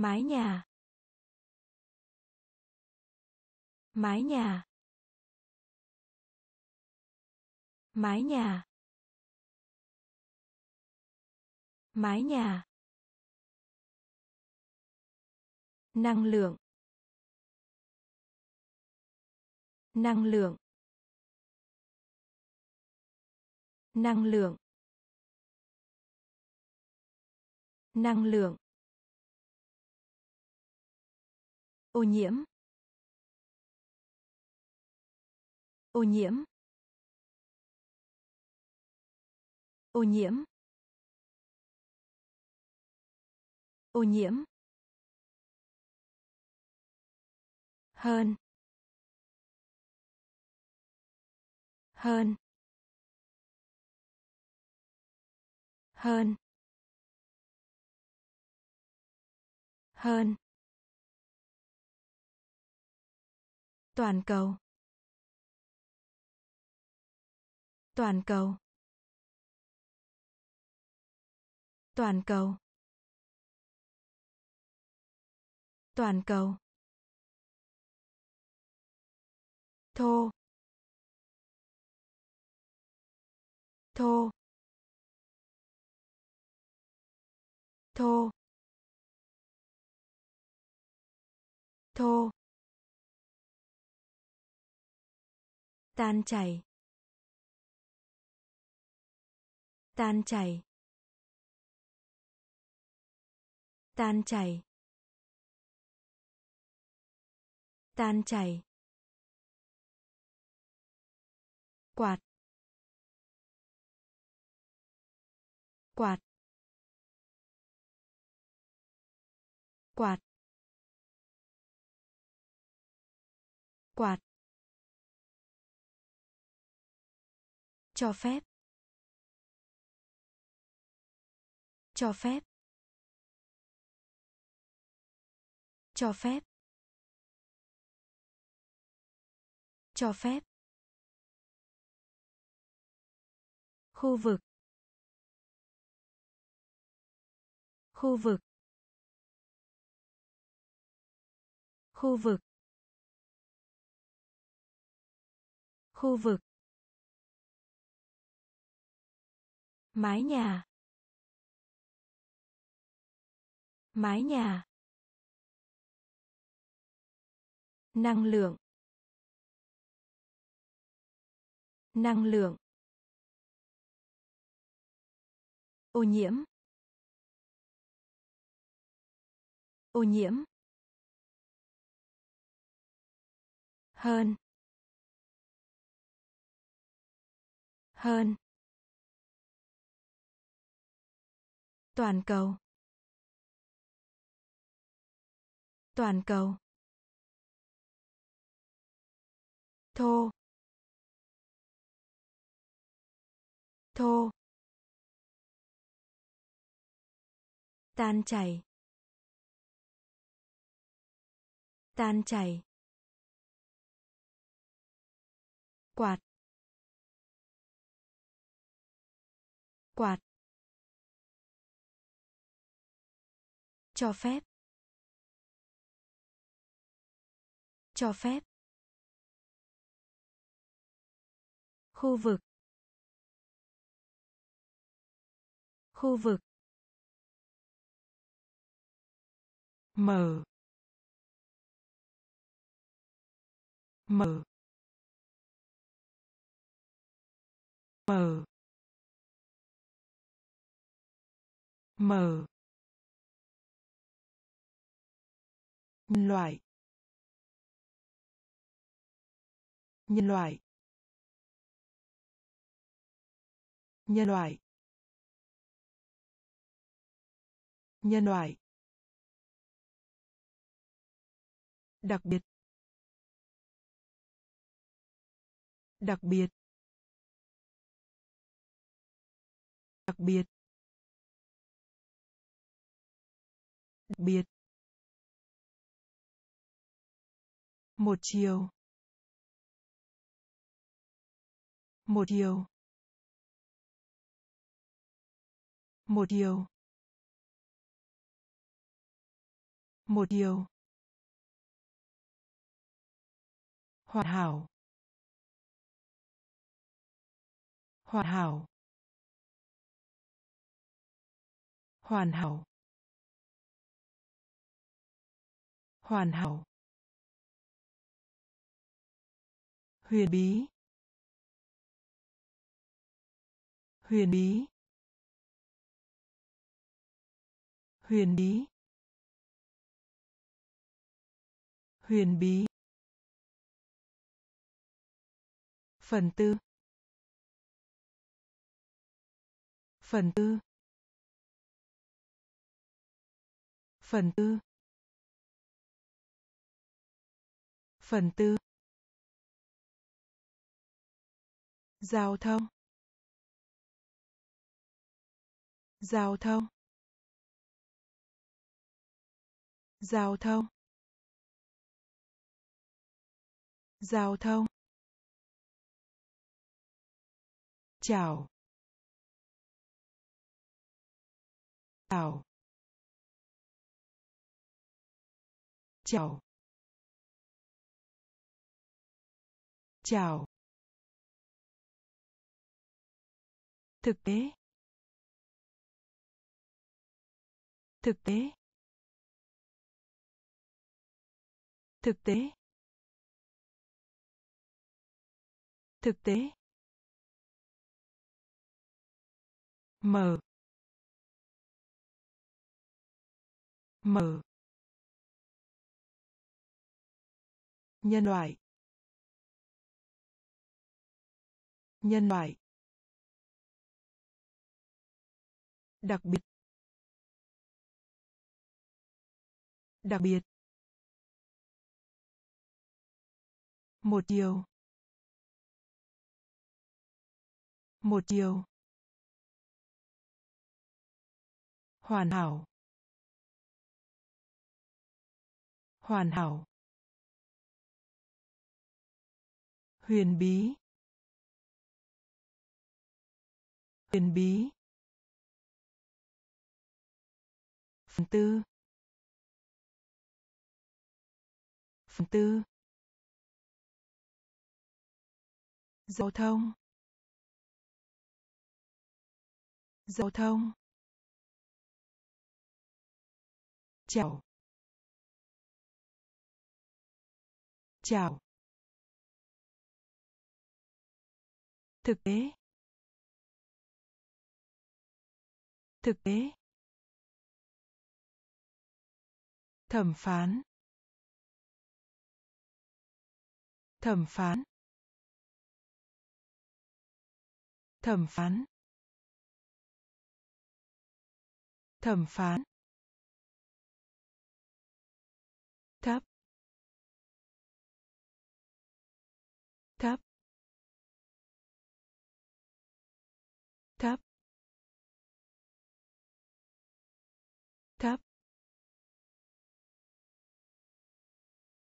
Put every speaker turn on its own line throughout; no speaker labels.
mái nhà. Mái nhà. Mái nhà. Mái nhà. Năng lượng. Năng lượng. Năng lượng. Năng lượng. Ô nhiễm. Ô nhiễm. Ô nhiễm. Ô nhiễm. Hơn. Hơn. Hơn. Hơn. Toàn cầu. Toàn cầu. Toàn cầu. Toàn cầu. Thô. Thô. Thô. Thô. Tan chảy. Tan chảy. Tan chảy. Tan chảy. Quạt. Quạt. Quạt. Quạt. Cho phép. Cho phép. Cho phép. Cho phép. Khu vực. Khu vực. Khu vực. Khu vực. Mái nhà. Mái nhà. Năng lượng. Năng lượng. Ô nhiễm. Ô nhiễm. Hơn. Hơn. Toàn cầu. Toàn cầu. Thô. Thô. Tan chảy. Tan chảy. Quạt. Quạt. Cho phép. Cho phép. Khu vực. Khu vực. Mở. Mở. Mở. Mở. Nhân loại. Nhân loại. Nhân loại. Nhân loại. Đặc biệt. Đặc biệt. Đặc biệt. Đặc biệt. Một chiều. Một chiều một chiều một chiều hoàn hảo. Hoàn hảo. Hoàn hảo. Hoàn hảo. Huyền bí. Huyền bí. Huyền bí. Huyền bí. Phần tư. Phần tư. Phần tư. Phần tư. Giao thông. Giao thông. Giao thông. Giao thông. Chào. Chào. Chào. Chào. Thực tế. Thực tế. Thực tế. Thực tế. Mở mở nhân loại. Nhân loại. Đặc biệt. Đặc biệt. Một chiều một chiều hoàn hảo. Hoàn hảo. Huyền bí. Huyền bí. Phần tư. Phần tư. Giao thông. Giao thông. Chào. Chào. Thực tế. Thực tế. Thẩm phán. Thẩm phán. Thẩm phán. Thẩm phán. Thấp. Thấp. Thấp. Thấp.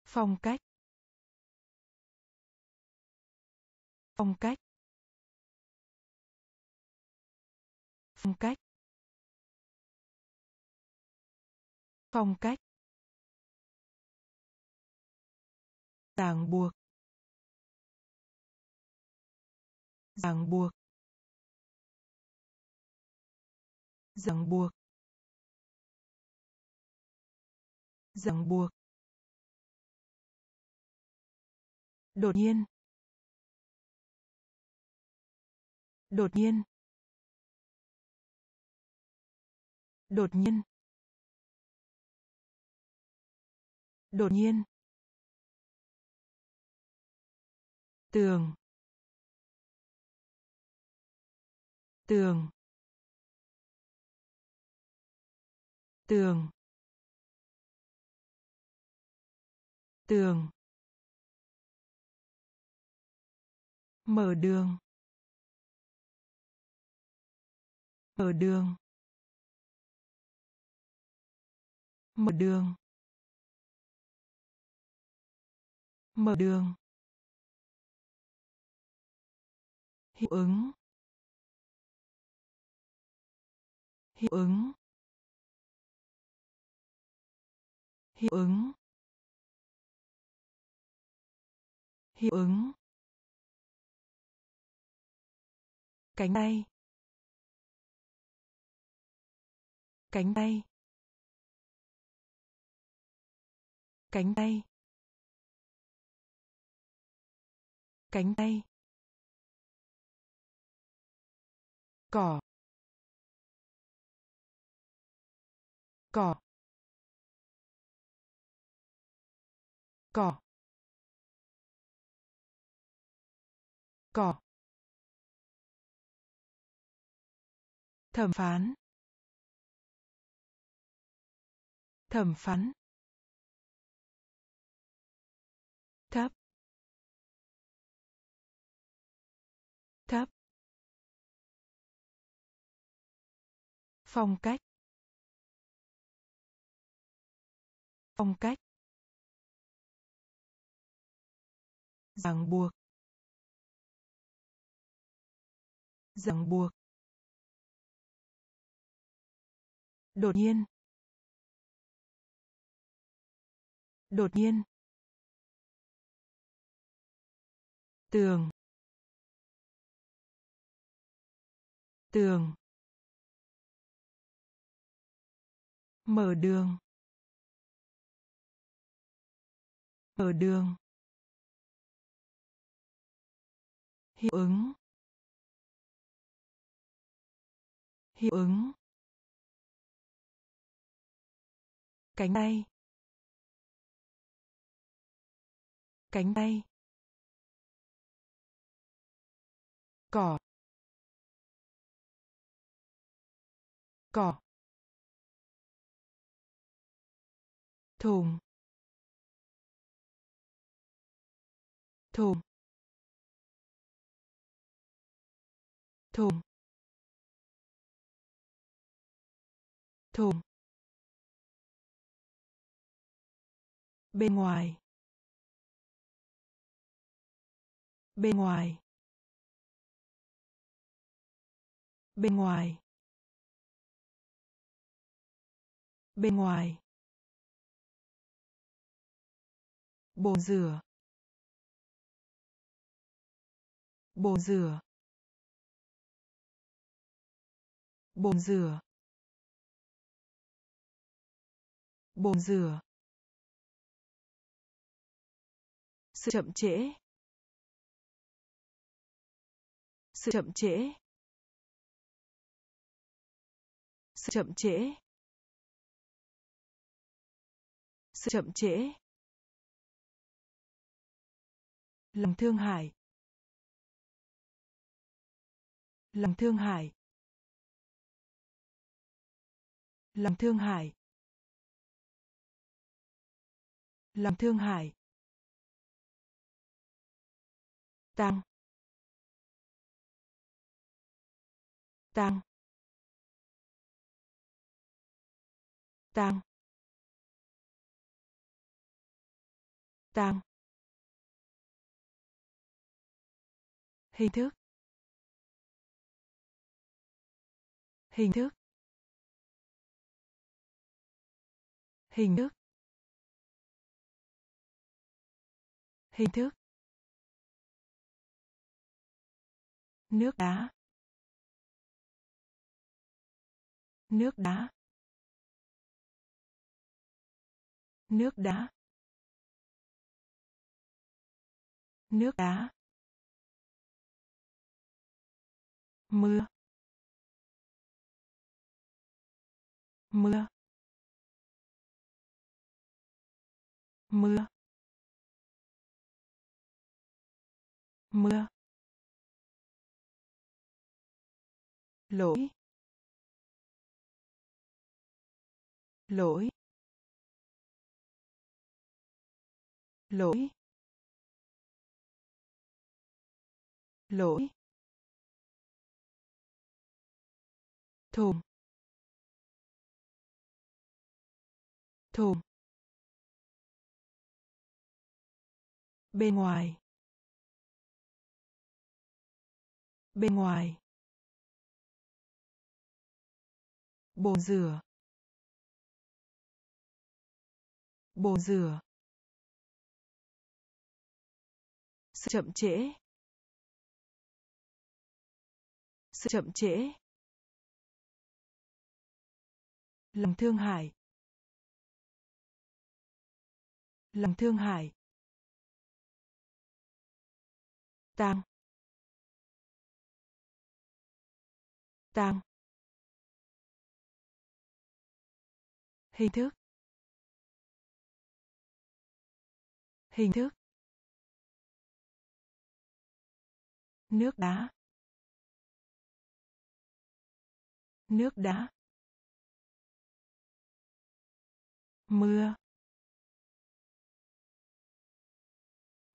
Phong cách. Phong cách. Phong cách. Phong cách. Ràng buộc. Ràng buộc. Ràng buộc. Ràng buộc. Đột nhiên. Đột nhiên. Đột nhiên. Đột nhiên. Tường. Tường. Tường. Tường. Mở đường. Mở đường. Mở đường. Mở đường. Hiệu ứng. Hiệu ứng. Hiệu ứng. Hiệu ứng. Cánh tay cánh tay cánh tay cánh tay cỏ. Cỏ. Cỏ. Cỏ. Thẩm phán. Thẩm phán. Thấp. Thấp. Phong cách. Phong cách. Ràng buộc. Ràng buộc. Đột nhiên. Đột nhiên. Tường. Tường. Mở đường. Mở đường. Hiệu ứng. Hiệu ứng. Cánh tay cánh tay cỏ. Cỏ. Thùng. Thùng. Thùng. Thùng. Bên ngoài. Bên ngoài. Bên ngoài. Bên ngoài. Bồn rửa. Bồn rửa. Bồn rửa. Bồn rửa. Sự chậm trễ. Sự chậm trễ. Sự chậm trễ. Sự chậm trễ. Lòng thương hại. Lòng thương hại. Lòng thương hại. Lòng thương hại. Tăng. Tăng. Tăng. Tăng. Hình thức. Hình thức. Hình thức. Hình thức. Nước đá. Nước đá. Nước đá. Nước đá. Mưa. Mưa. Mưa. Mưa. Lỗi. Lỗi. Lỗi. Lỗi. Thùng thùng bên ngoài. Bên ngoài. Bồn rửa. Bồn rửa. Sự chậm trễ. Sự chậm trễ. Lòng thương hại. Lòng thương hại. Tăng tăng hình thức. Hình thức. Nước đá. Nước đá. Mưa.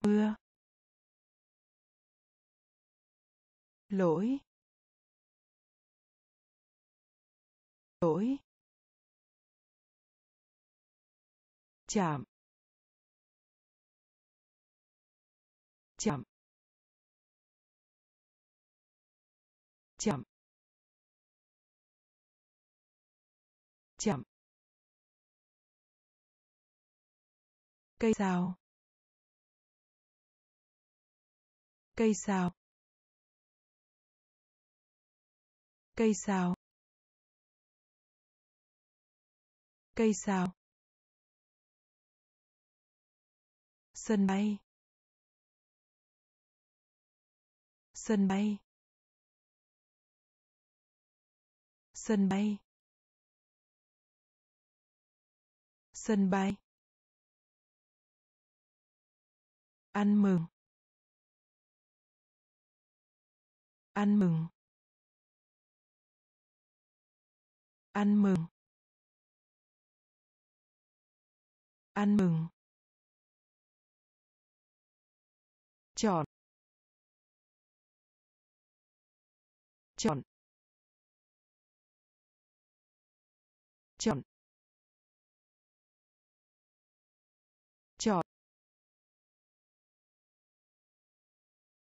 Mưa. Lỗi. Lỗi. Chạm chạm chạm chạm cây sao cây sao cây sao cây sao sân bay. Sân bay. Sân bay. Sân bay. Ăn mừng. Ăn mừng. Ăn mừng. Ăn mừng. Chọn. Chọn. Chọn. Chọn.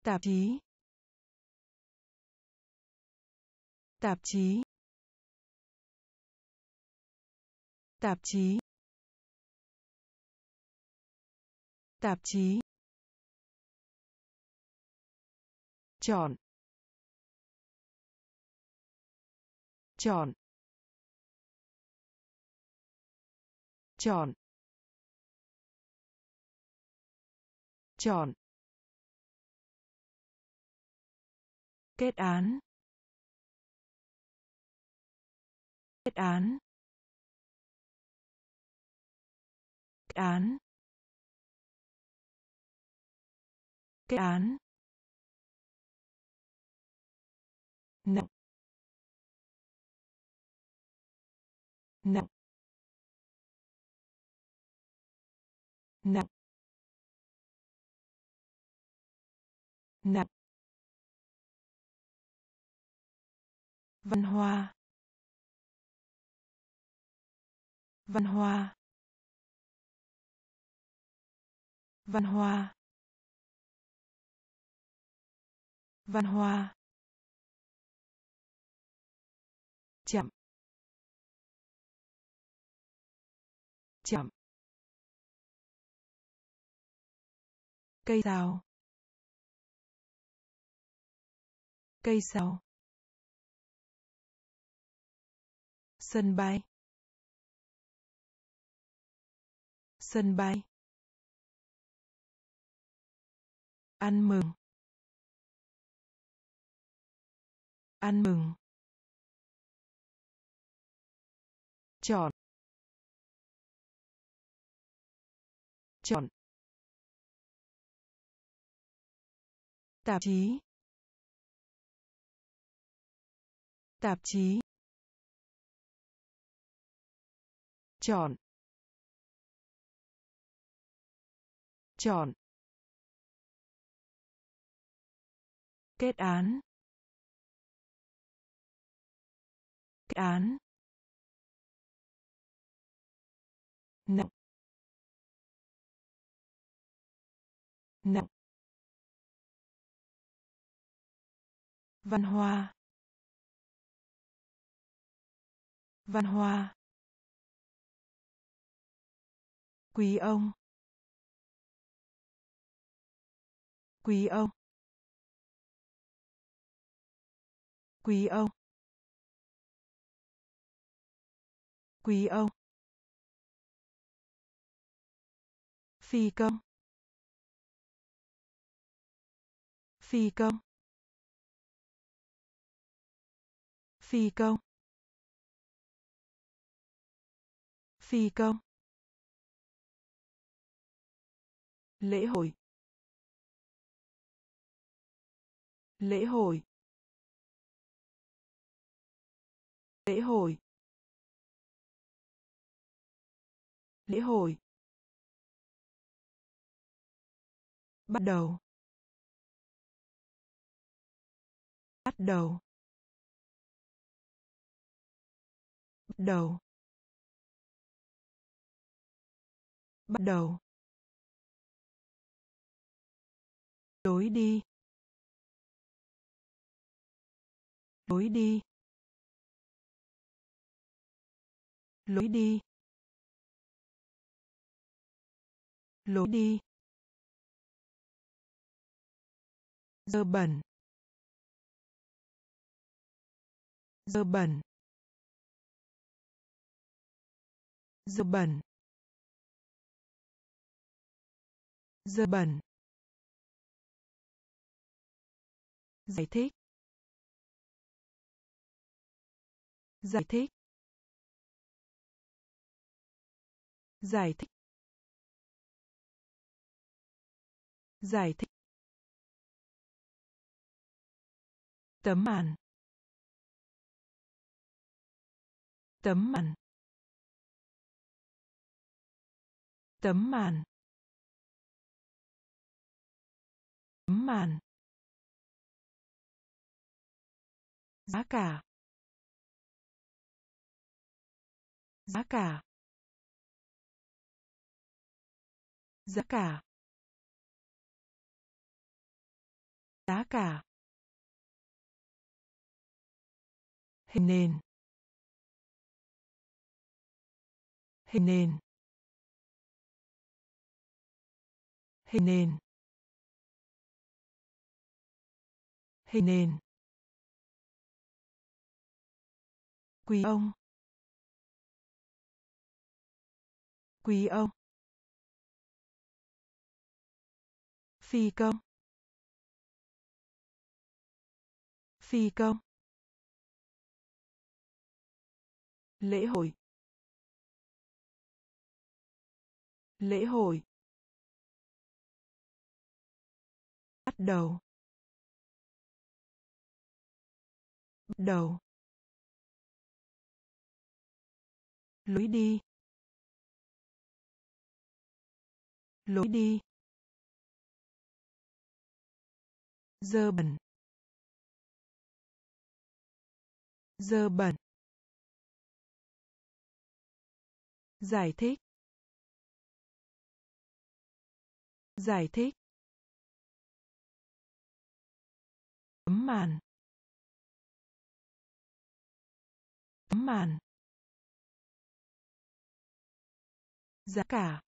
Tạp chí. Tạp chí. Tạp chí. Tạp chí. Chọn. Chọn. Chọn. Chọn. Kết án. Kết án. Kết án. Kết án. Nặng. Nặng. Nặng. Nặng. Văn hoa. Văn hoa. Văn hoa. Văn hoa. Chậm. Cây rào cây rào sân bay. Sân bay. Ăn mừng. Ăn mừng. Chọn. Chọn. Tạp chí. Tạp chí. Chọn. Chọn. Kết án. Kết án. Nặng nặng. Văn hoa. Văn hoa. Quý ông. Quý ông. Quý ông. Quý ông. Phi công. Phi công phi công phi công lễ hội. Lễ hội. Lễ hội. Lễ hội. Bắt đầu. Bắt đầu. Bắt đầu. Bắt đầu. Lối đi. Lối đi. Lối đi. Lối đi. Dơ bẩn. Dơ bẩn. Dơ bẩn. Dơ bẩn. Giải thích. Giải thích. Giải thích. Giải thích. Tấm màn. Tấm màn. Tấm màn. Tấm màn. Giá cả. Giá cả. Giá cả. Giá cả. Hình nền. Hình nền. Hình nền. Hình nền. Quý ông. Quý ông. Phi công. Phi công. Lễ hội. Lễ hội. Bắt đầu. Bắt đầu. Lối đi. Lối đi. Dơ bẩn. Dơ bẩn. Giải thích. Giải thích. Tấm màn. Tấm màn. Giá cả.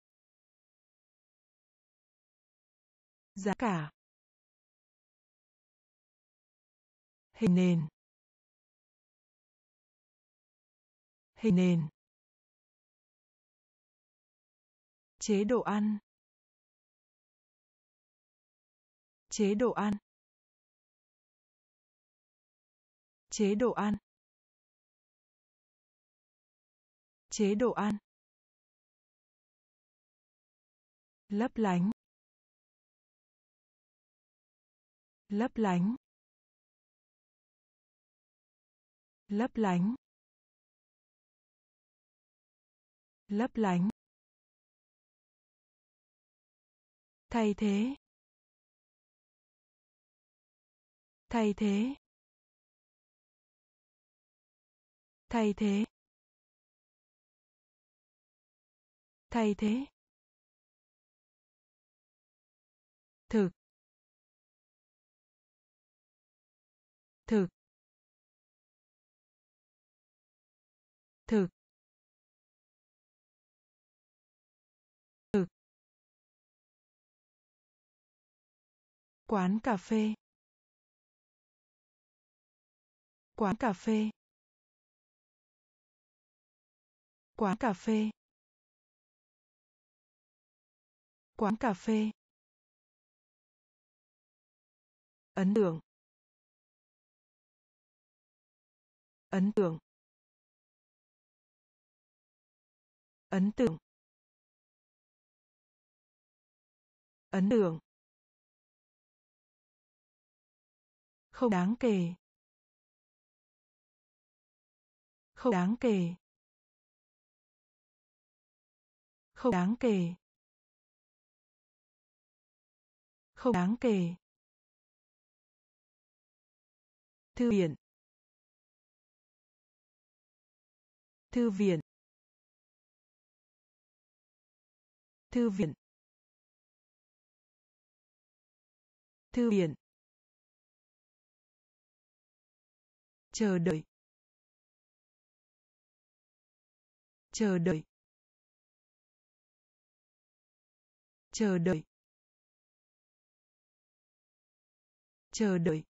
Giá cả. Hình nền. Hình nền. Chế độ ăn. Chế độ ăn. Chế độ ăn. Chế độ ăn. Lấp lánh. Lấp lánh. Lấp lánh. Lấp lánh. Thay thế. thay thế. Thay thế. Thay thế. Thực. Thực. Thực. Thực. Quán cà phê. Quán cà phê. Quán cà phê. Quán cà phê. Ấn tượng. Ấn tượng. Ấn tượng. Ấn tượng. Không đáng kể. Không đáng kể. Không đáng kể. Không đáng kể. Thư viện. Thư viện. Thư viện. Thư viện. Chờ đợi. Chờ đợi. Chờ đợi. Chờ đợi.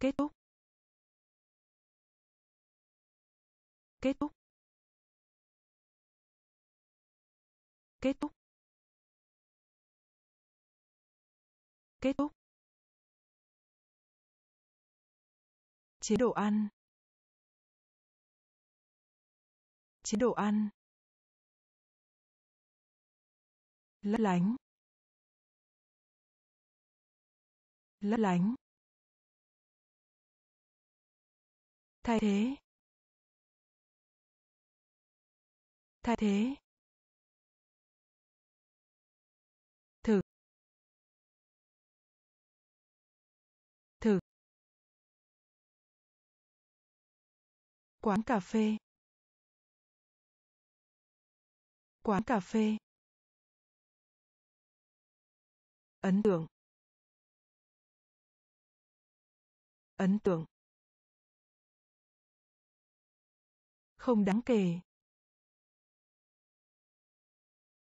Kết thúc. Kết thúc. Kết thúc. Kết thúc. Chế độ ăn. Chế độ ăn. Lấp lánh. Lấp lánh. Thay thế. Thay thế. Thử. Thử. Quán cà phê. Quán cà phê. Ấn tượng. Ấn tượng. Không đáng kể.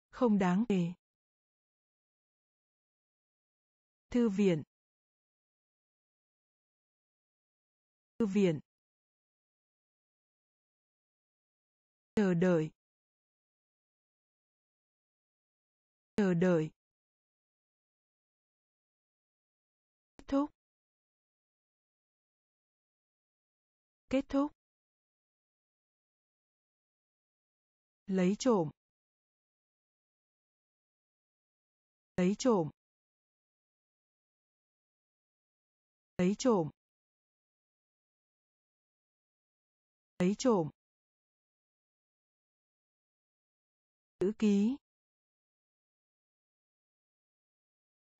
Không đáng kể. Thư viện. Thư viện. Chờ đợi. Chờ đợi. Kết thúc. Kết thúc. Lấy trộm. Lấy trộm. Lấy trộm. Lấy trộm. Chữ ký.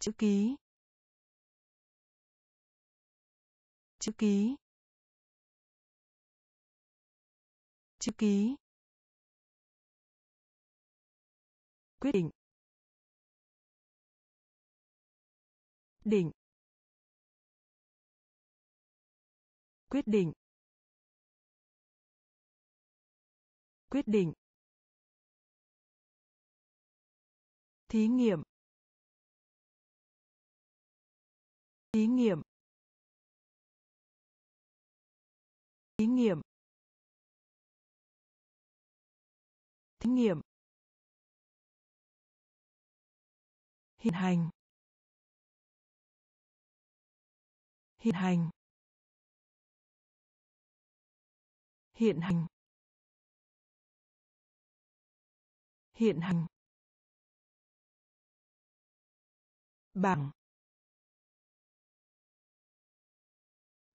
Chữ ký. Chữ ký. Chữ ký. Quyết định. Định. Quyết định. Quyết định. Thí nghiệm. Thí nghiệm. Thí nghiệm. Thí nghiệm. Hiện hành. Hiện hành. Hiện hành. Hiện hành. Bảng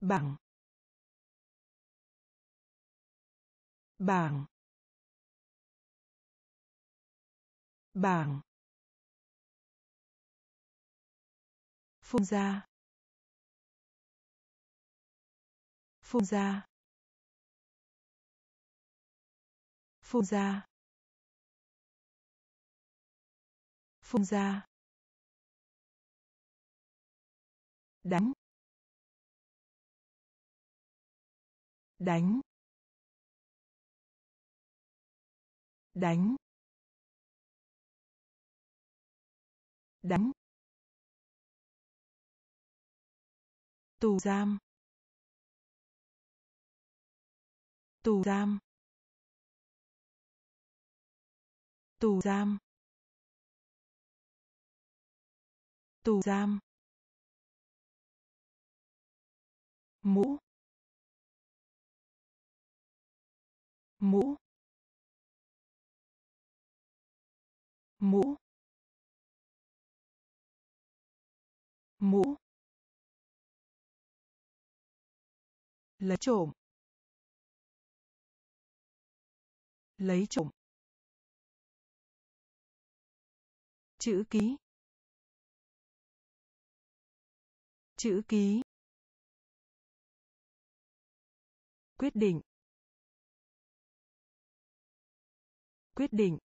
bảng bảng bảng phun ra phun ra phun ra phun ra đánh. Đánh. Đánh. Đánh. Tù giam. Tù giam. Tù giam. Tù giam. Mũ. Mũ. Mũ. Mũ. Lấy trộm. Lấy trộm. Chữ ký. Chữ ký. Quyết định. Quyết định.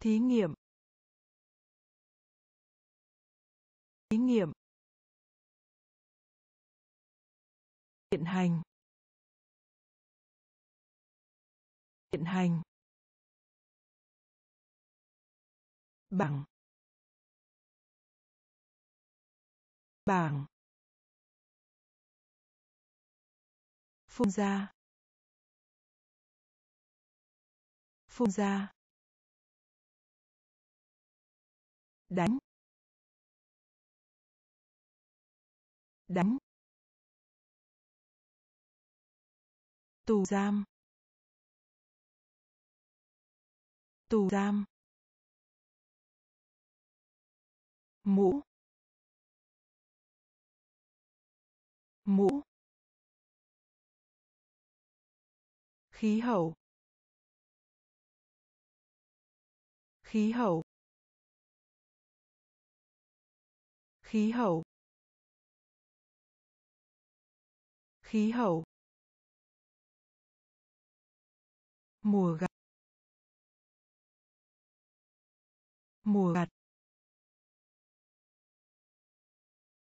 Thí nghiệm. Thí nghiệm. Hiện hành. Hiện hành. Bảng. Bảng. Phun ra. Phun ra. Đánh. Đánh. Tù giam. Tù giam. Mũ. Mũ. Khí hậu. Khí hậu. Khí hậu. Khí hậu. Mùa gặt. Mùa gặt.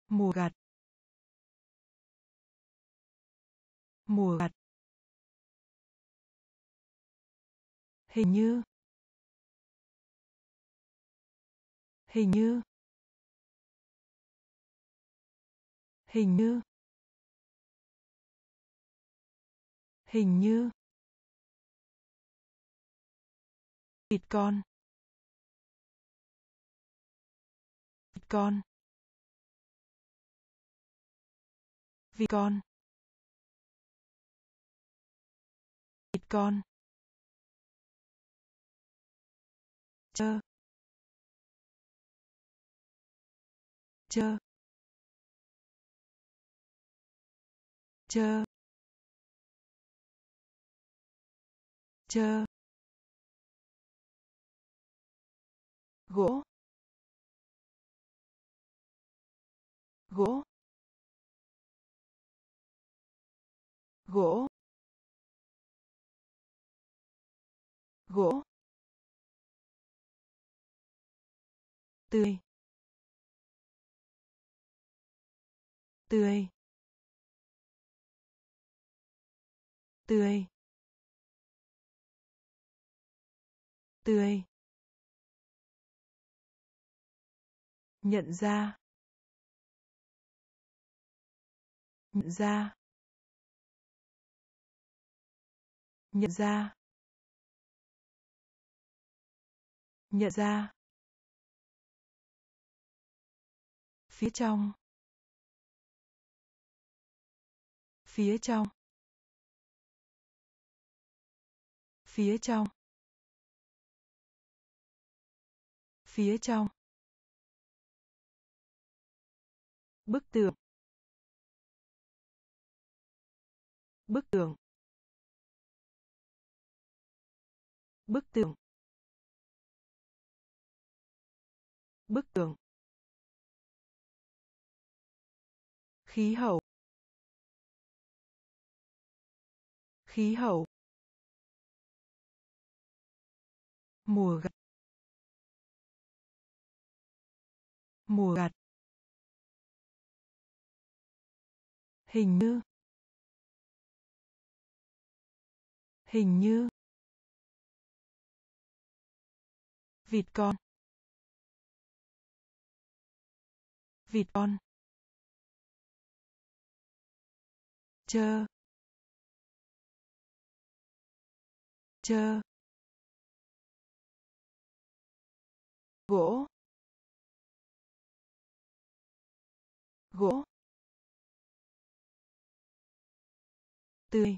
Mùa gặt. Mùa gặt. Hình như hình như. Hình như. Hình như. Thịt con. Thịt con. Vì con. Thịt con. Chơ. Chơ chơ chơ gỗ. Gỗ. Gỗ. Gỗ. Tươi. Tươi. Tươi. Tươi. Nhận ra. Nhận ra. Nhận ra. Nhận ra. Phía trong. Phía trong. Phía trong. Phía trong. Bức tượng bức tượng bức tượng bức tượng khí hậu. Khí hậu. Mùa gặt. Mùa gặt. Hình như. Hình như. Vịt con. Vịt con. Chơ. Chơ. Gỗ. Gỗ. Tươi.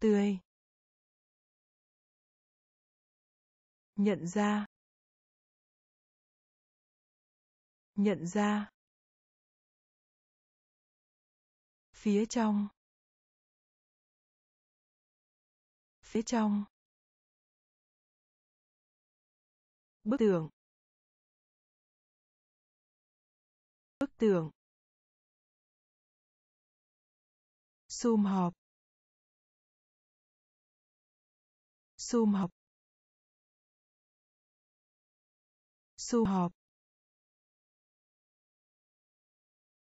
Tươi. Nhận ra. Nhận ra. Phía trong. Phía trong. Bức tường. Bức tường. Sum họp. Sum họp. Sum họp.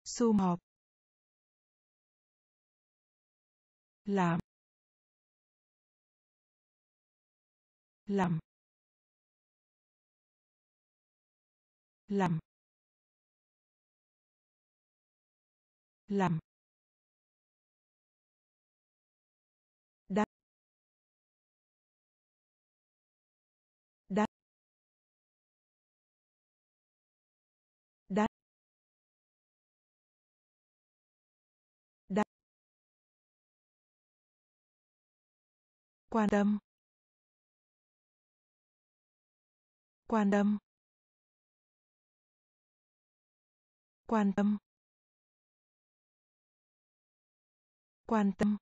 Sum họp. Làm. Làm làm làm đắt đắt đắt đắt quan tâm. Quan tâm. Quan tâm. Quan tâm.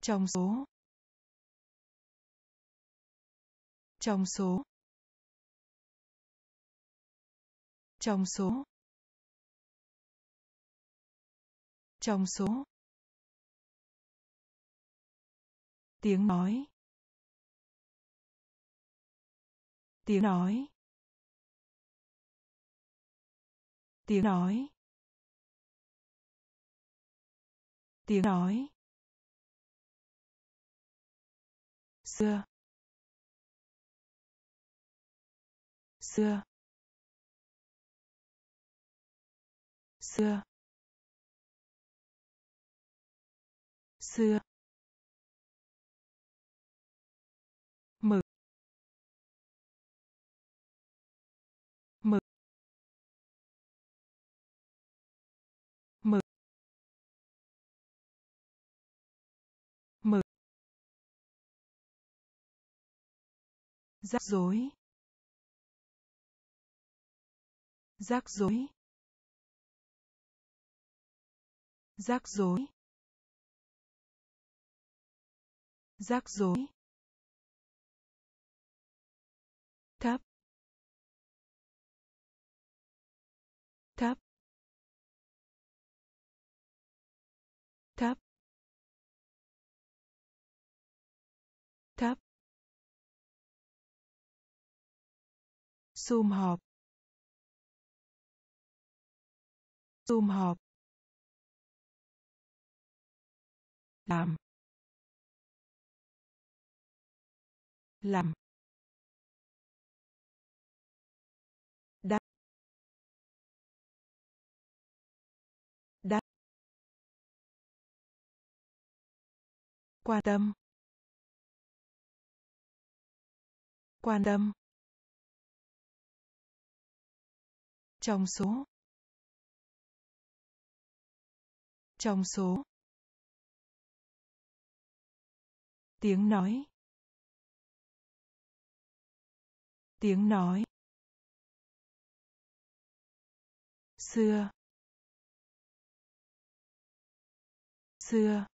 Trong số. Trong số. Trong số. Trong số. Tiếng nói. Tiếng nói. Tiếng nói. Tiếng nói. Xưa. Xưa. Xưa. Xưa. Rắc rối. Rắc rối. Rắc rối. Rắc rối. Thấp. Thấp. Thấp. Thấp. Zoom họp. Zoom họp. Làm. Làm. Đắt. Đắt. Quan tâm. Quan tâm. Trong số. Trong số. Tiếng nói. Tiếng nói. Xưa. Xưa.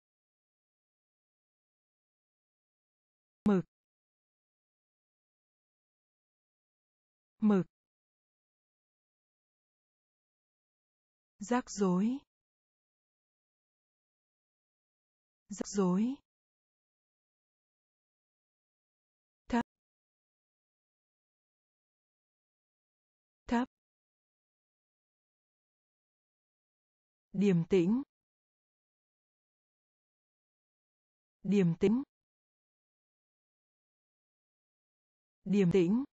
Mực. Mực. Rắc rối. Rắc rối. Thấp. Thấp. Điềm tĩnh. Điềm tĩnh. Điềm tĩnh.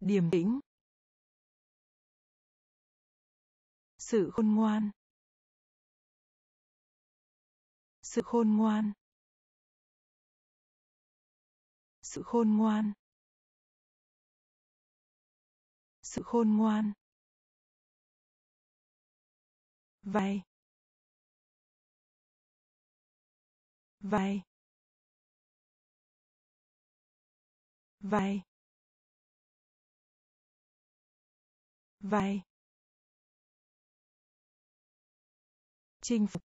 Điềm tĩnh. Sự khôn ngoan. Sự khôn ngoan. Sự khôn ngoan. Sự khôn ngoan. Vay. Vay. Vay. Vay. Chinh phục.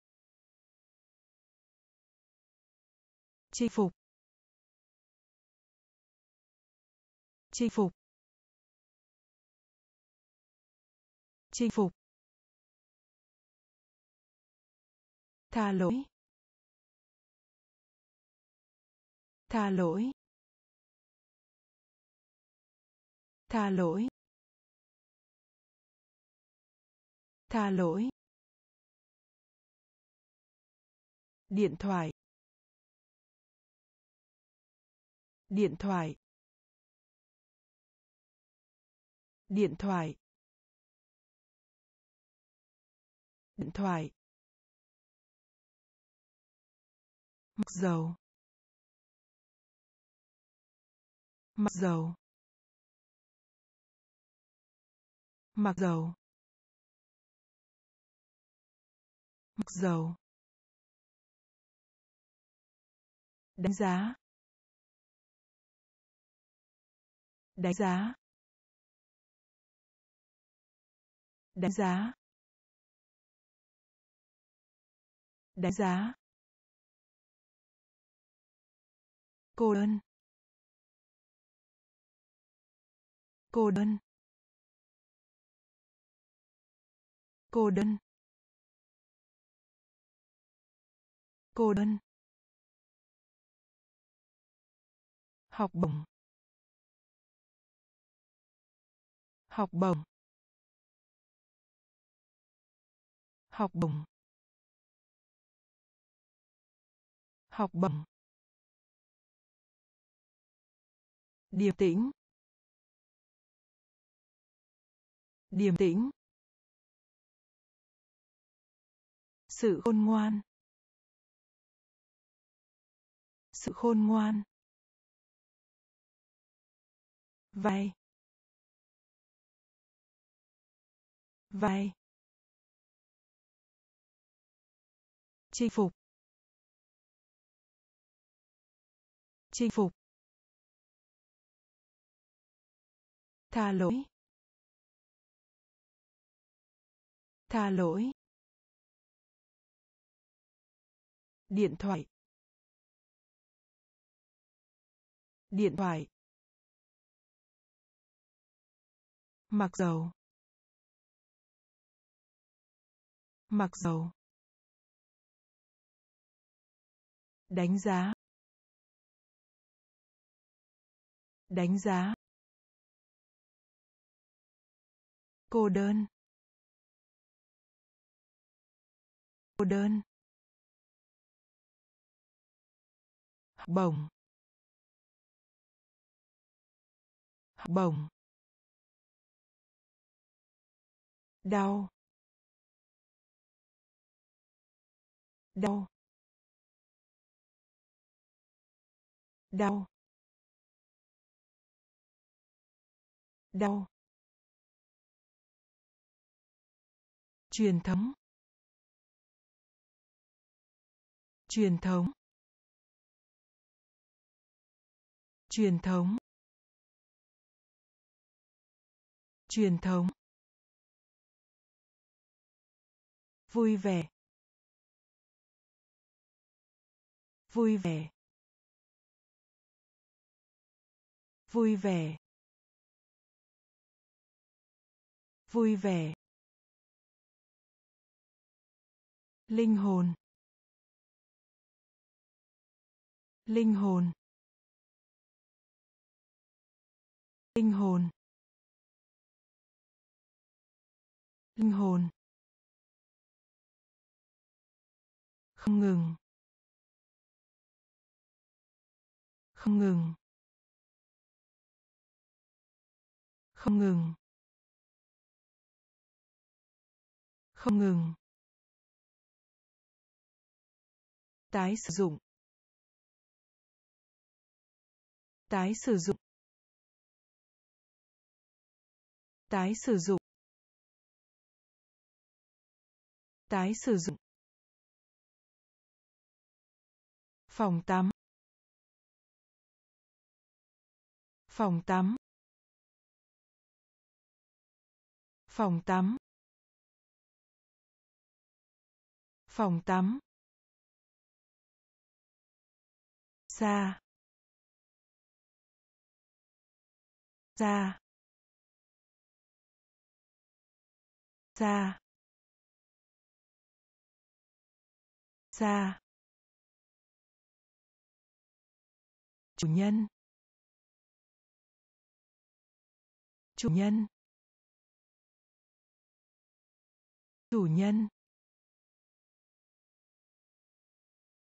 Chinh phục. Chinh phục. Chinh phục. Tha lỗi. Tha lỗi. Tha lỗi. Tha lỗi. Điện thoại. Điện thoại. Điện thoại. Điện thoại. Mặc dầu. Mặc dầu. Mặc dầu. Mặc dầu. Đánh giá. Đánh giá. Đánh giá. Đánh giá. Cô đơn. Cô đơn. Cô đơn. Cô đơn. Học bổng. Học bổng. Học bổng. Học bổng. Điềm tĩnh. Điềm tĩnh. Sự khôn ngoan. Sự khôn ngoan vai. Vai. Chinh phục. Chinh phục. Tha lỗi. Tha lỗi. Điện thoại. Điện thoại. Mặc dầu. Mặc dầu. Đánh giá. Đánh giá. Cô đơn. Cô đơn. Bổng. Bổng. Đau. Đau. Đau. Đau. Truyền thống. Truyền thống. Truyền thống. Truyền thống. Vui vẻ. Vui vẻ. Vui vẻ. Vui vẻ. Linh hồn. Linh hồn. Linh hồn. Linh hồn. Không ngừng. Không ngừng. Không ngừng. Không ngừng. Tái sử dụng. Tái sử dụng. Tái sử dụng. Tái sử dụng. Phòng tắm. Phòng tắm. Phòng tắm. Phòng tắm. Xa. Xa. Xa. Xa. Chủ nhân chủ nhân chủ nhân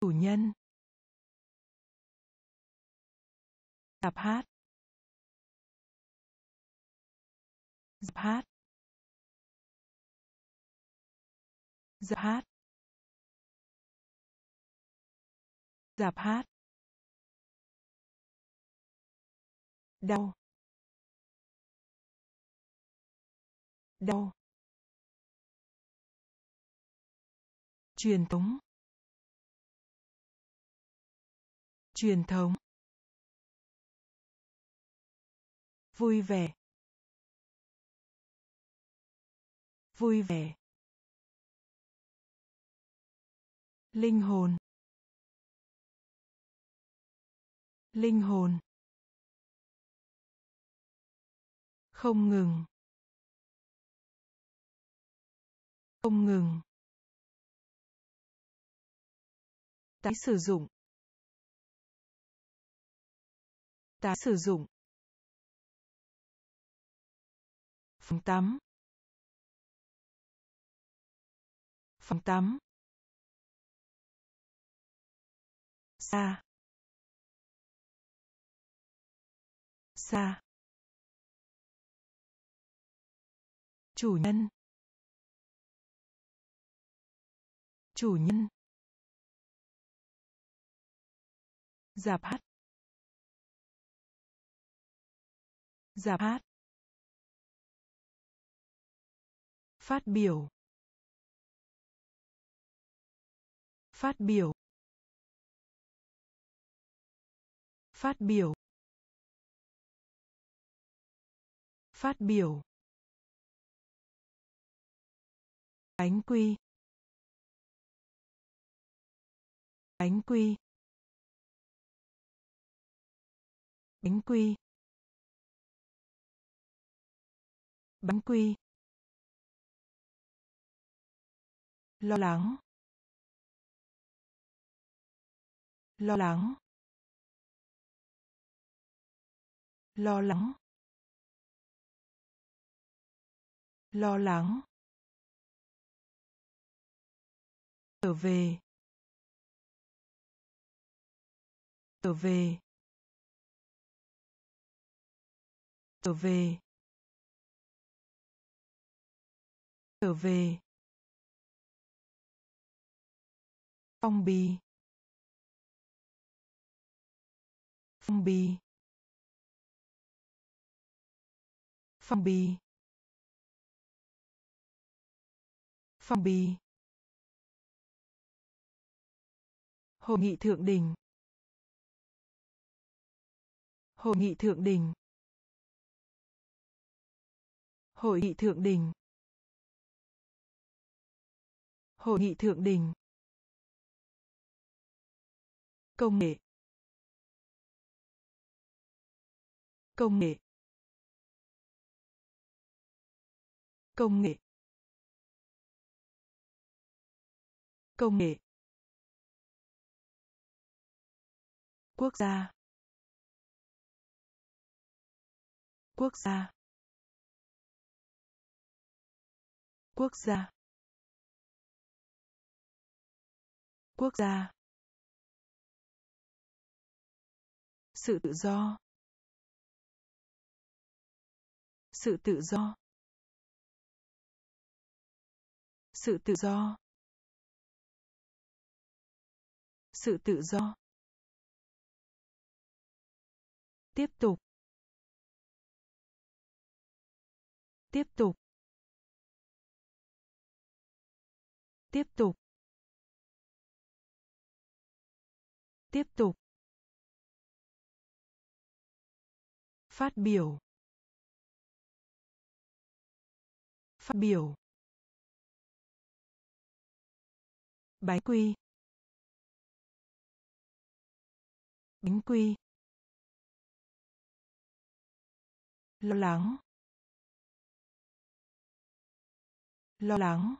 chủ nhân Dạp hát. Dạp hát. Dạp hát. Dạp hát. Đau. Đau. Truyền thống. Truyền thống. vui vẻ vui vẻ linh hồn linh hồn không ngừng. Không ngừng. Tái sử dụng. Tái sử dụng. Phòng tắm. Phòng tắm. Xa. Xa. Chủ nhân. Chủ nhân. Giạp hát. Giạp hát. Phát biểu. Phát biểu. Phát biểu. Phát biểu. Bánh quy. Bánh quy. Bánh quy. Bánh quy. Lo lắng. Lo lắng. Lo lắng. Lo lắng. Trở về. Trở về. Trở về. Trở về. Phong bì. Phong bì. Phong bì. Phong bì. Hội nghị thượng đỉnh. Hội nghị thượng đỉnh. Hội nghị thượng đỉnh. Hội nghị thượng đỉnh. Công nghệ. Công nghệ. Công nghệ. Công nghệ. Quốc gia. Quốc gia. Quốc gia. Quốc gia. Sự tự do. Sự tự do. Sự tự do. Sự tự do. Tiếp tục. Tiếp tục. Tiếp tục. Tiếp tục. Phát biểu. Phát biểu. Bánh quy. Bánh quy. Lo lắng. Lo lắng.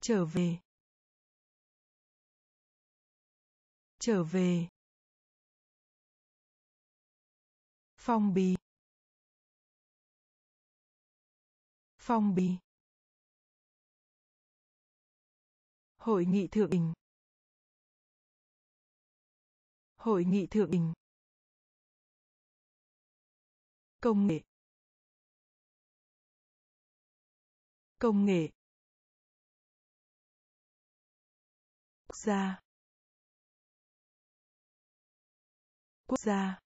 Trở về. Trở về. Phong bì. Phong bì. Hội nghị thượng đỉnh. Hội nghị thượng đỉnh công nghệ công nghệ, quốc gia quốc gia,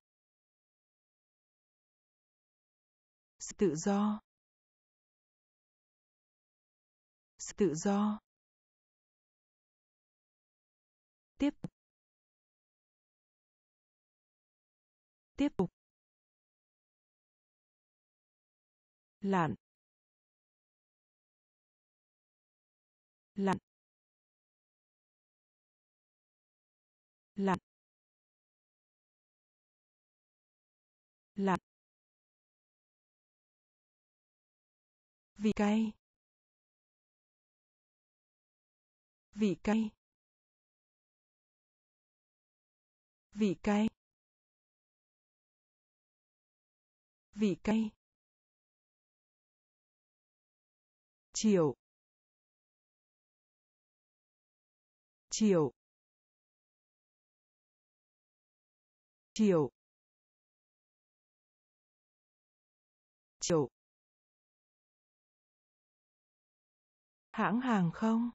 sự tự do, sự tự do, tiếp tục tiếp tục. Lặn. Lặn. Lặn. Lặn. Vị cay. Vị cay. Vị cay. Vị cay. Chiều, chiều, chiều, chiều. hãng hàng không?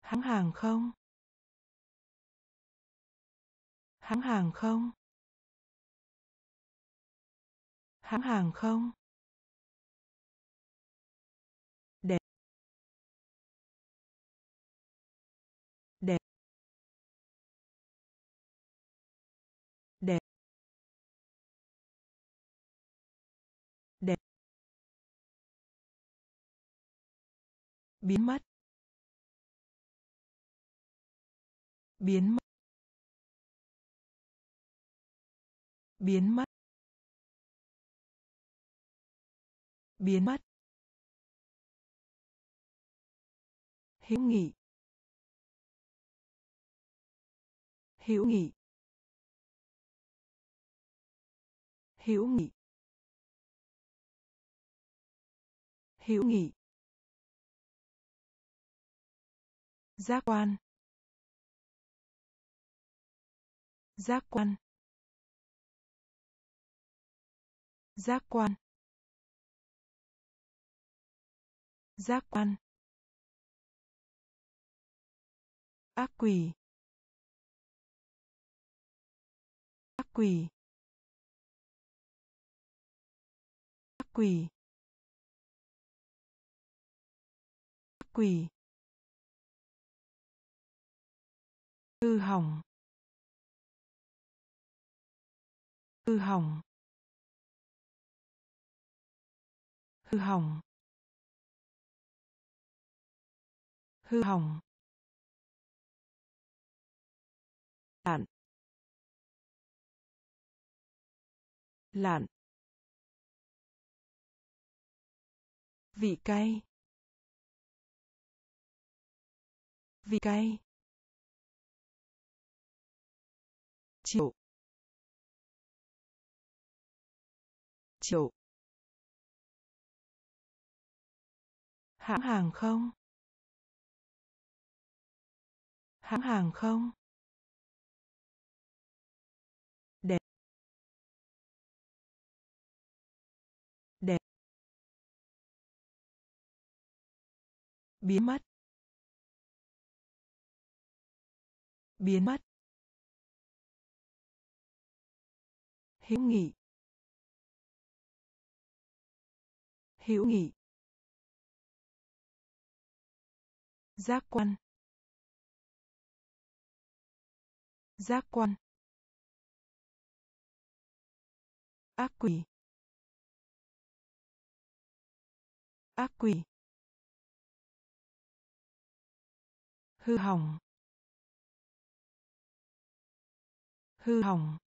Hãng hàng không? Hãng hàng không? Hãng hàng không? Biến mất. Biến mất. Biến mất. Biến mất. Hữu nghị. Hữu nghị. Hữu nghị. Hữu nghị. Giác quan. Giác quan. Giác quan. Giác quan. Ác quỷ. Ác quỷ. Ác quỷ. Ác quỷ. Hư hỏng. Hư hỏng. Hư hỏng. Hư hỏng. Lạn. Lạn. Vị cay. Vị cay. Triệu triệu hãng hàng không? Hãng hàng không? Đẹp đẹp biến mất. Biến mất. Hữu nghị. Hữu nghị. Giác quan. Giác quan. Ác quỷ. Ác quỷ. Hư hỏng. Hư hỏng.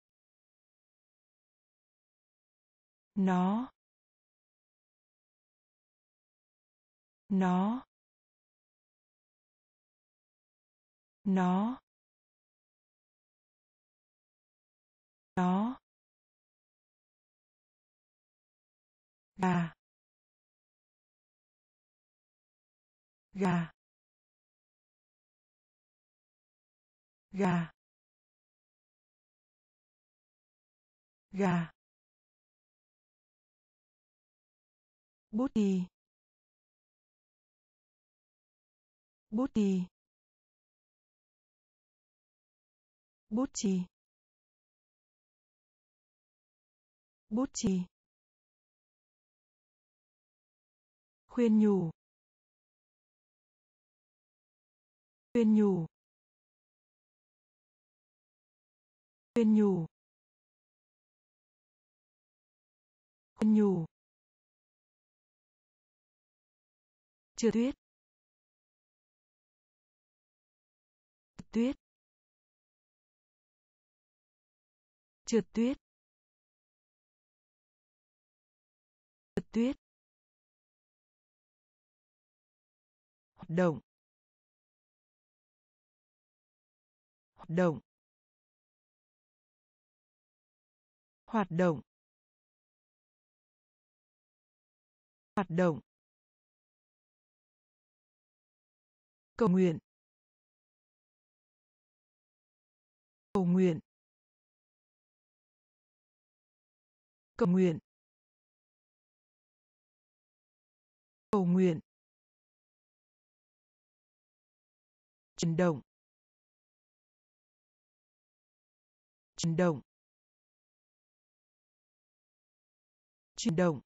Nó. Nó. Nó. Nó. Gà. Gà. Gà. Gà. Bút đi bút đi bút chì. Bút chì. Khuyên nhủ. Khuyên nhủ. Khuyên nhủ. Khuyên nhủ. Trượt tuyết. Tuyết. Trượt tuyết. Trượt tuyết. Hoạt động. Hoạt động. Hoạt động. Hoạt động. Cầu nguyện. Cầu nguyện. Cầu nguyện. Cầu nguyện. Chuyển động. Chuyển động. Chuyển động.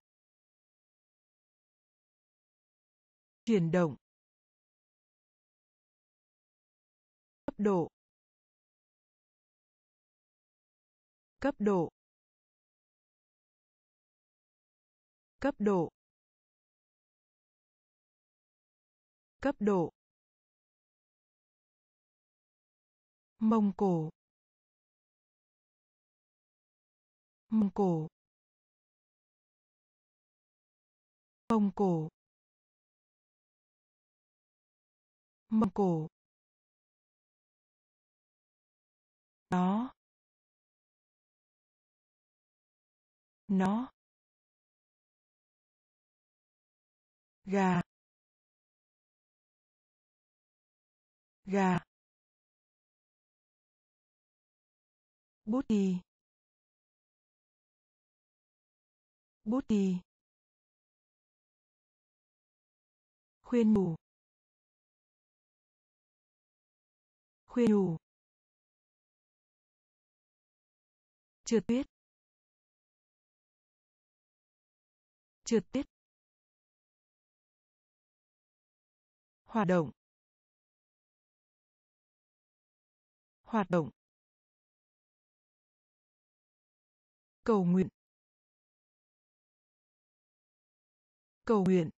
Chuyển động. Cấp độ. Cấp độ. Cấp độ. Cấp độ. Mông cổ. Mông cổ. Mông cổ. Mông cổ. Nó. Nó. Gà. Gà. Bút đi bút đi khuyên nhủ. Khuyên nhủ. Trượt tuyết. Trượt tuyết. Hoạt động. Hoạt động. Cầu nguyện. Cầu nguyện.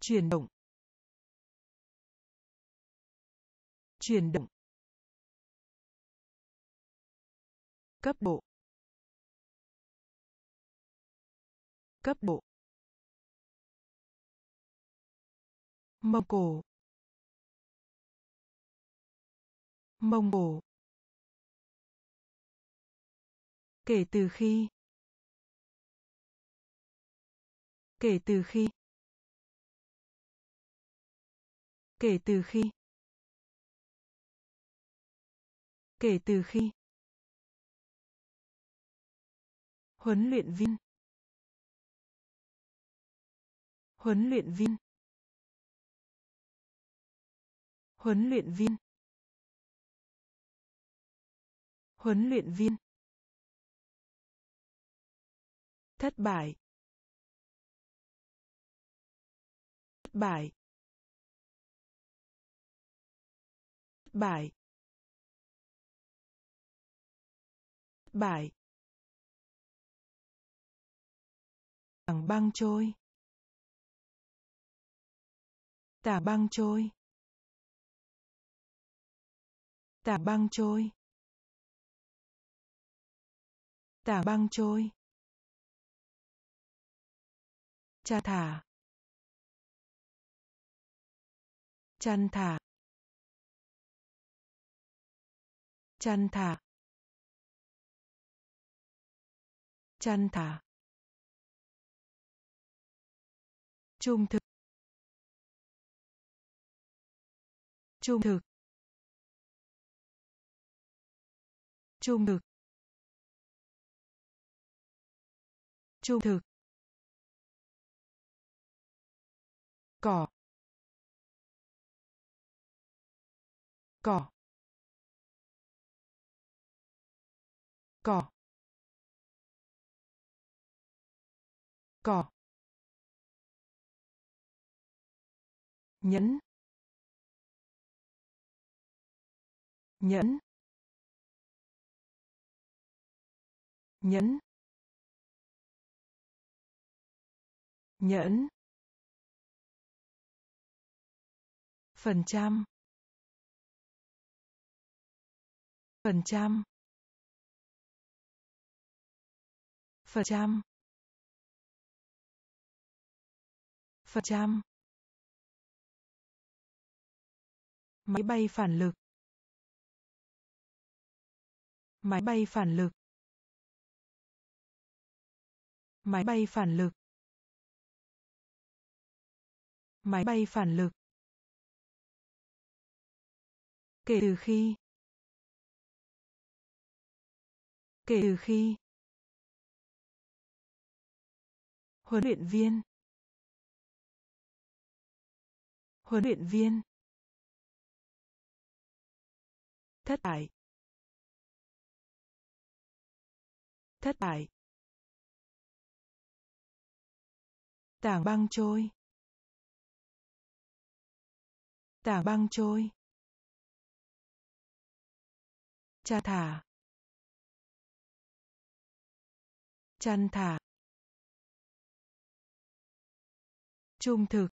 Chuyển động. Chuyển động. Cấp độ cấp độ mông cổ. Mông cổ. Kể từ khi. Kể từ khi. Kể từ khi. Kể từ khi. Huấn luyện viên. Huấn luyện viên. Huấn luyện viên. Huấn luyện viên. Thất bại. Thất bại. Thất bại. Thất bại. Tảng băng trôi. Tảng băng trôi. Tảng băng trôi. Tảng băng trôi. Cha thả. Chăn thả. Chăn thả. Chăn thả. Trung thực. Trung thực. Trung thực. Trung thực. Cỏ. Cỏ. Cỏ. Cỏ. Nhẫn. Nhẫn. Nhẫn. Nhẫn. Phần trăm. Phần trăm. Phần trăm. Phần trăm. Máy bay phản lực. Máy bay phản lực. Máy bay phản lực. Máy bay phản lực. Kể từ khi. Kể từ khi. Huấn luyện viên. Huấn luyện viên. Thất bại. Thất bại. Tảng băng trôi. Tảng băng trôi. Cha thả. Chăn thả. Trung thực.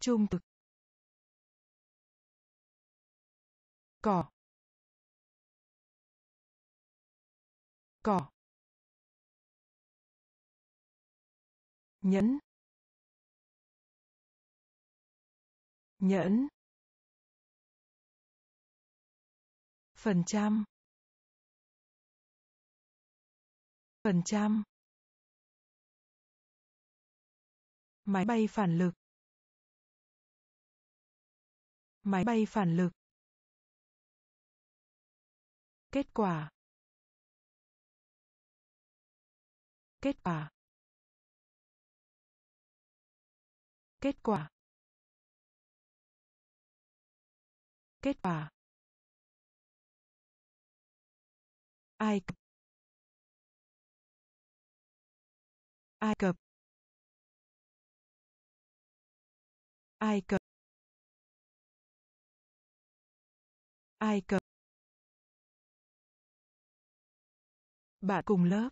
Trung thực. Cỏ cỏ nhẫn. Nhẫn. Phần trăm. Phần trăm. Máy bay phản lực. Máy bay phản lực kết quả. Kết quả. Kết quả. Kết quả. Ai Cập. Ai Cập. Ai Cập. Ai Cập. Bạn cùng lớp.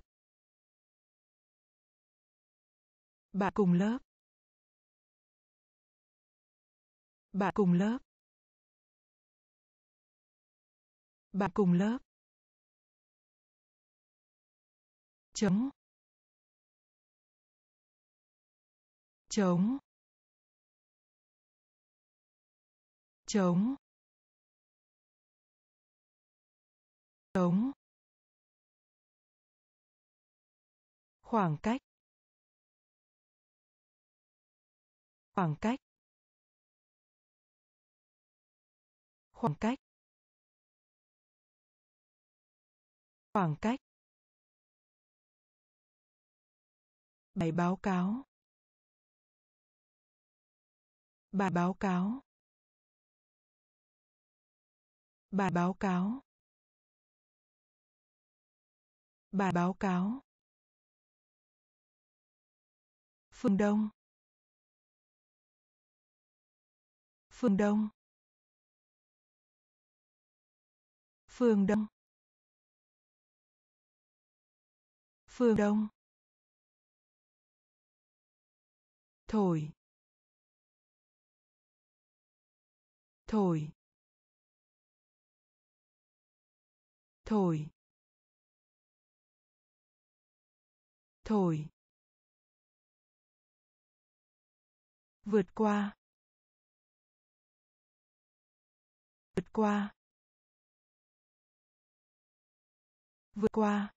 Bạn cùng lớp. Bạn cùng lớp. Bạn cùng lớp. Chống chống chống chống khoảng cách. Khoảng cách. Khoảng cách. Khoảng cách. Bài báo cáo. Bài báo cáo. Bài báo cáo. Bài báo cáo. Phương đông. Phương đông. Phương đông. Phương đông. Thổi. Thổi. Thổi. Thổi. Vượt qua. Vượt qua. Vượt qua.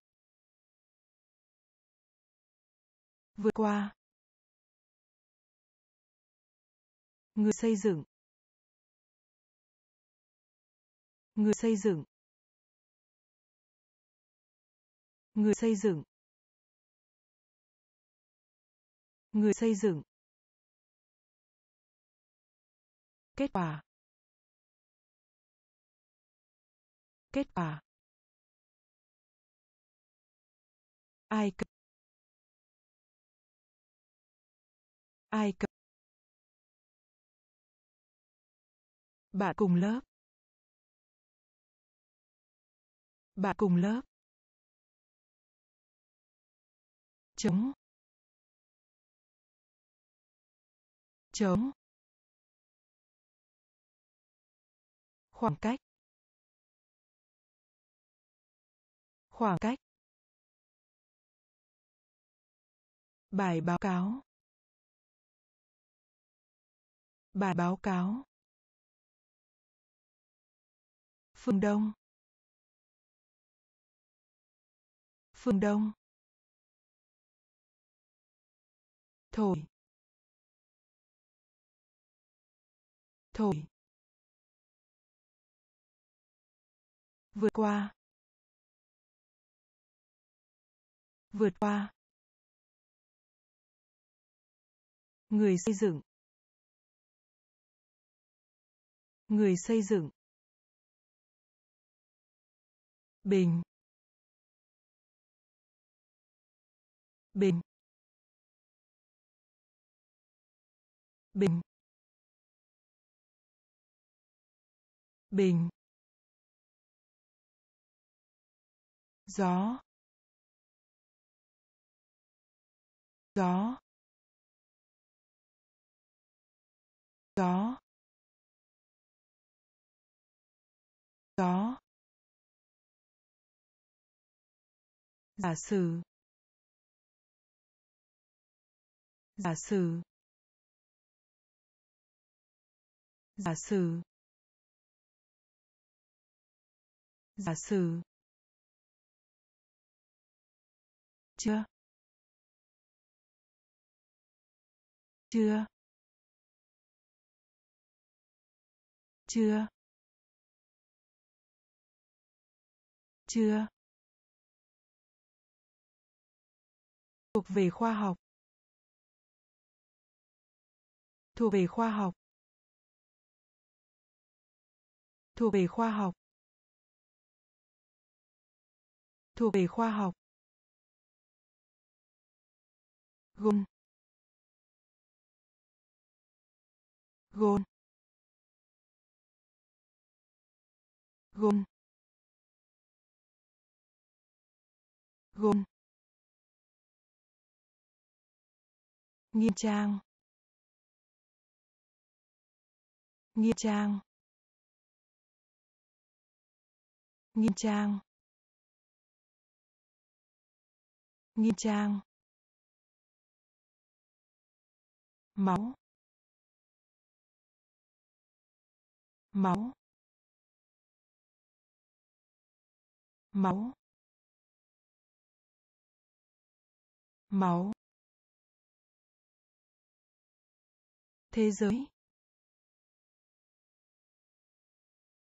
Vượt qua. Người xây dựng. Người xây dựng. Người xây dựng. Người xây dựng. Kết quả. Kết quả. Ai cập. Ai cập. Bạn cùng lớp. Bạn cùng lớp. Chống chống khoảng cách. Khoảng cách. Bài báo cáo. Bài báo cáo. Phương đông. Phương đông. Thổi. Thổi. Vượt qua. Vượt qua. Người xây dựng. Người xây dựng. Bình. Bình. Bình. Bình. Gió. Gió. Gió. Gió. Giả sử. Giả sử. Giả sử. Giả sử. Chưa? Chưa. Chưa. Chưa. Thuộc về khoa học. Thuộc về khoa học. Thuộc về khoa học. Thuộc về khoa học. Gôn. Gôn. Gôn. Gôn. Nghiêm trang. Nghiêm trang. Nghiêm trang. Nghiêm trang. Máu. Máu. Máu. Máu. Thế giới.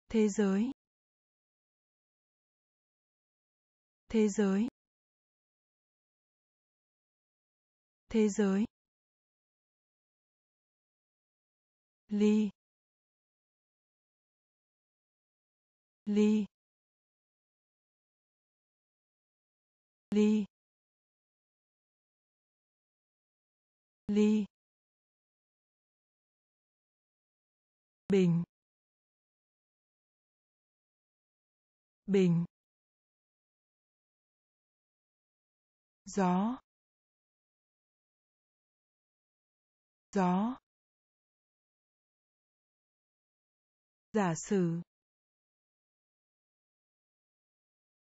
Thế giới. Thế giới. Thế giới. Ly. Ly. Ly. Ly. Bình. Bình. Gió. Gió. Giả sử.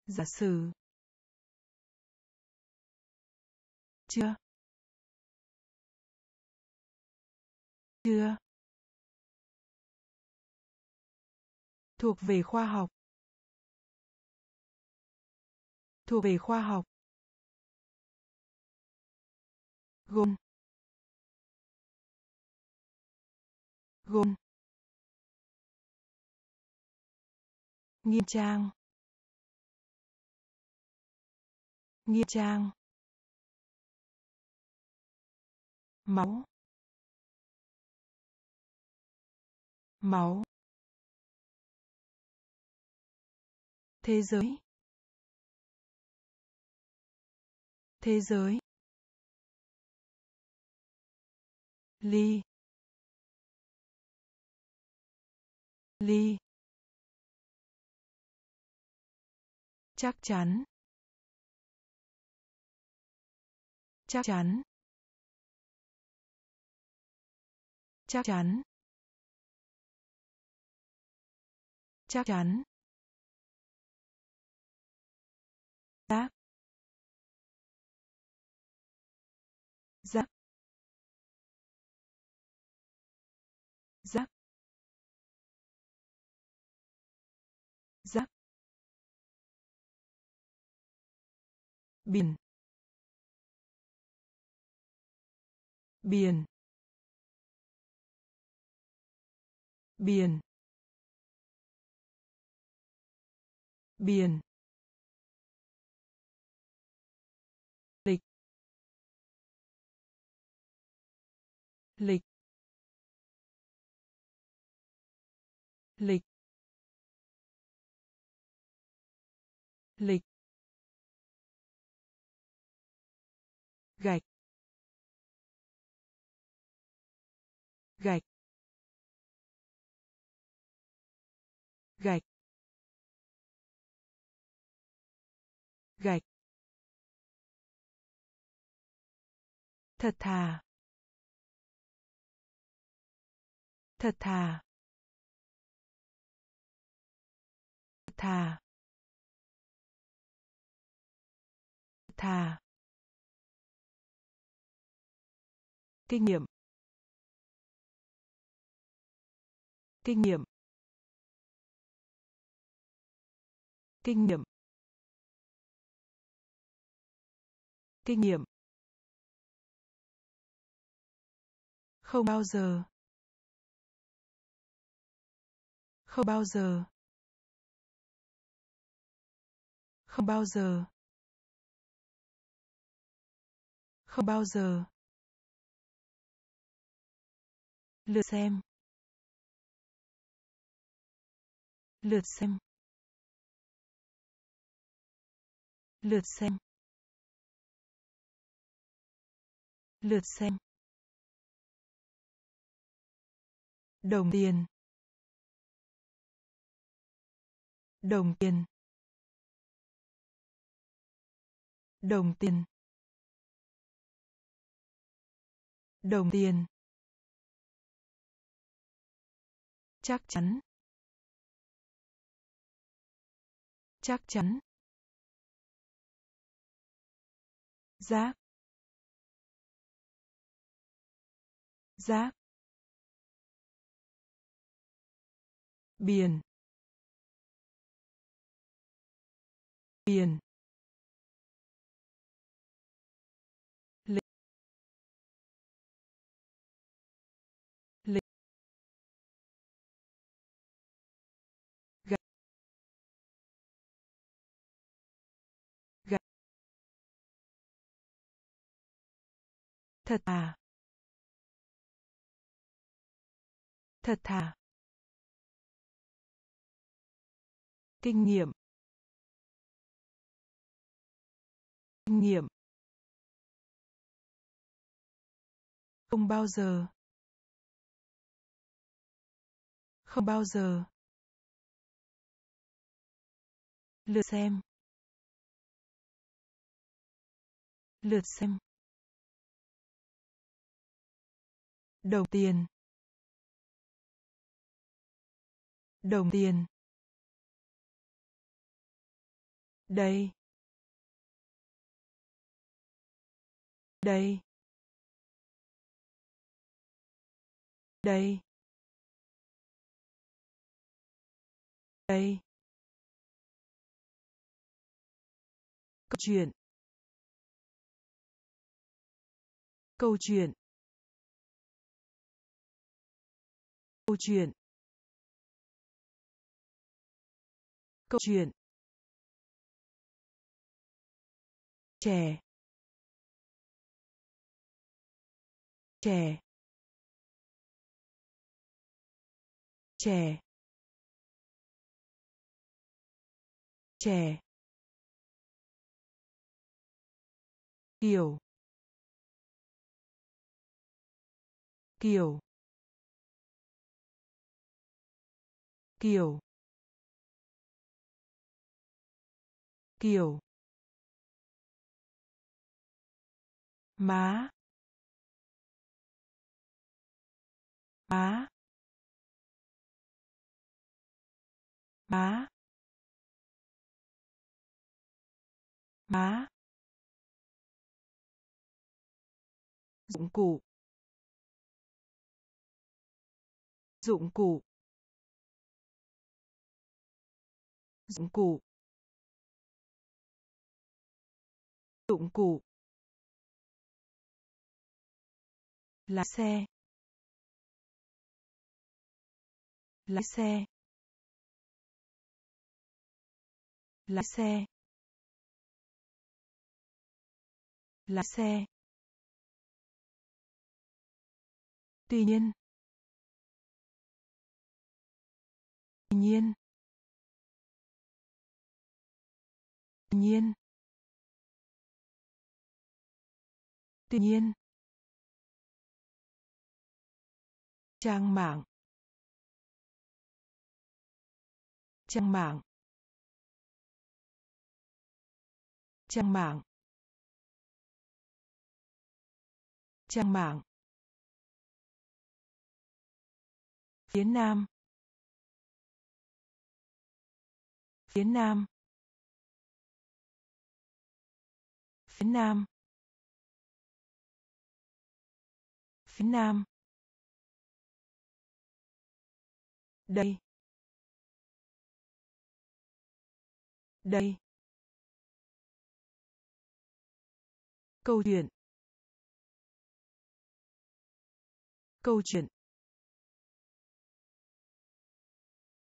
Giả sử. Chưa. Chưa. Thuộc về khoa học. Thuộc về khoa học. Gồm. Gồm. Nghiêm trang. Nghiêm trang. Máu. Máu. Thế giới. Thế giới. Ly. Ly. Chắc chắn. Chắc chắn. Chắc chắn. Chắc chắn. Tác biển. Biển. Biển. Biển. Lịch. Lịch. Lịch. Lịch. Gạch. Gạch. Gạch. Gạch. Thật thà. Thật thà. Thật thà. Thà. Kinh nghiệm. Kinh nghiệm. Kinh nghiệm. Kinh nghiệm. Không bao giờ. Không bao giờ. Không bao giờ. Không bao giờ. Lượt xem. Lượt xem. Lượt xem. Lượt xem. Đồng tiền. Đồng tiền. Đồng tiền. Đồng tiền. Chắc chắn. Chắc chắn. Giác. Giác. Biển. Biển. Thật thà thật thà kinh nghiệm. Kinh nghiệm. Không bao giờ. Không bao giờ. Lượt xem. Lượt xem. Đồng tiền. Đồng tiền. Đây. Đây. Đây. Đây. Câu chuyện. Câu chuyện. Câu chuyện. Câu chuyện. Trẻ. Trẻ. Trẻ. Trẻ. Kiểu. Kiểu. Kiểu. Kiểu. Má. Má. Má. Má. Dụng cụ. Dụng cụ. Dụng cụ. Dụng cụ. Lái xe. Lái xe. Lái xe. Lái xe. Tuy nhiên. Tuy nhiên. Nhiên. Tự nhiên. Trang mạng. Trang mạng. Trang mạng. Trang mạng. Phía nam. Phía nam. Phía nam. Phía nam. Đây. Đây. Câu chuyện. Câu chuyện.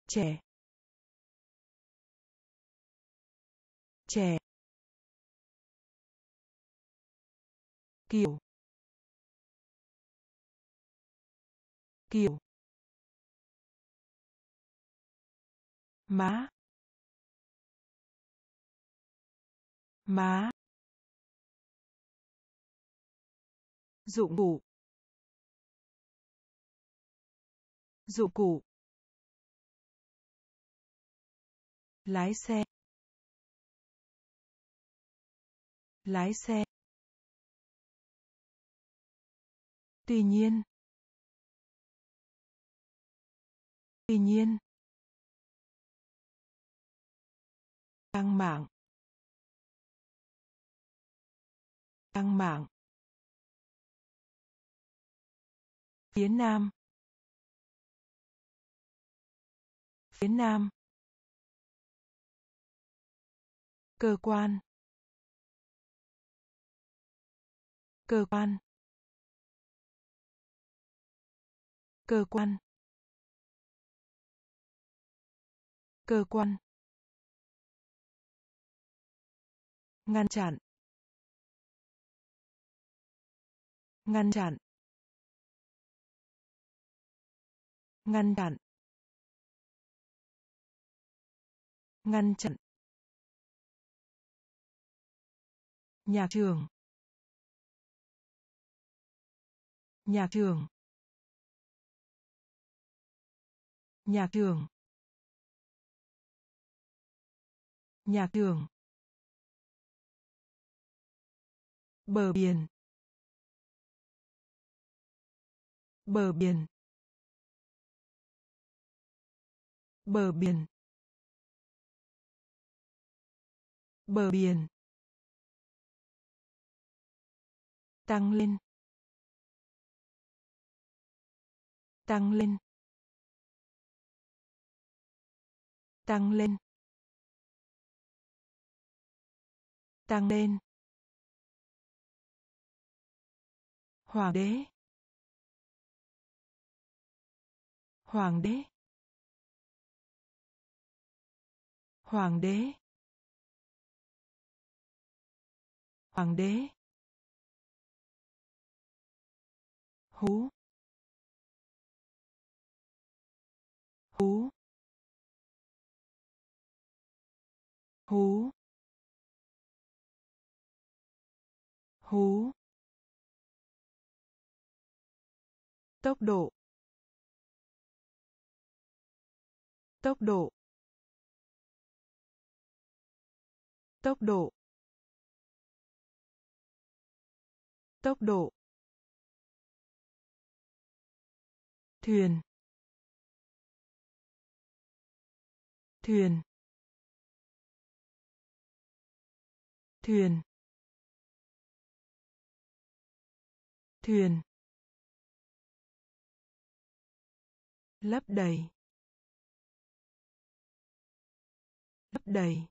Trẻ. Trẻ. Kiểu kiểu má. Má. Dụng cụ. Dụng cụ. Lái xe. Lái xe. Tuy nhiên. Tuy nhiên. Trang mạng. Trang mạng. Phía nam. Phía nam. Cơ quan. Cơ quan. Cơ quan. Cơ quan. Ngăn chặn. Ngăn chặn. Ngăn chặn. Ngăn chặn. Nhà trường. Nhà trường. Nhà trường nhà trường bờ biển. Bờ biển. Bờ biển. Bờ biển. Tăng lên. Tăng lên. Tăng lên. Tăng lên. Hoàng đế. Hoàng đế. Hoàng đế. Hoàng đế. Hú. Hú. Hú. Hú. Tốc độ. Tốc độ. Tốc độ. Tốc độ. Thuyền. Thuyền. Thuyền. Thuyền. Lấp đầy. Lấp đầy.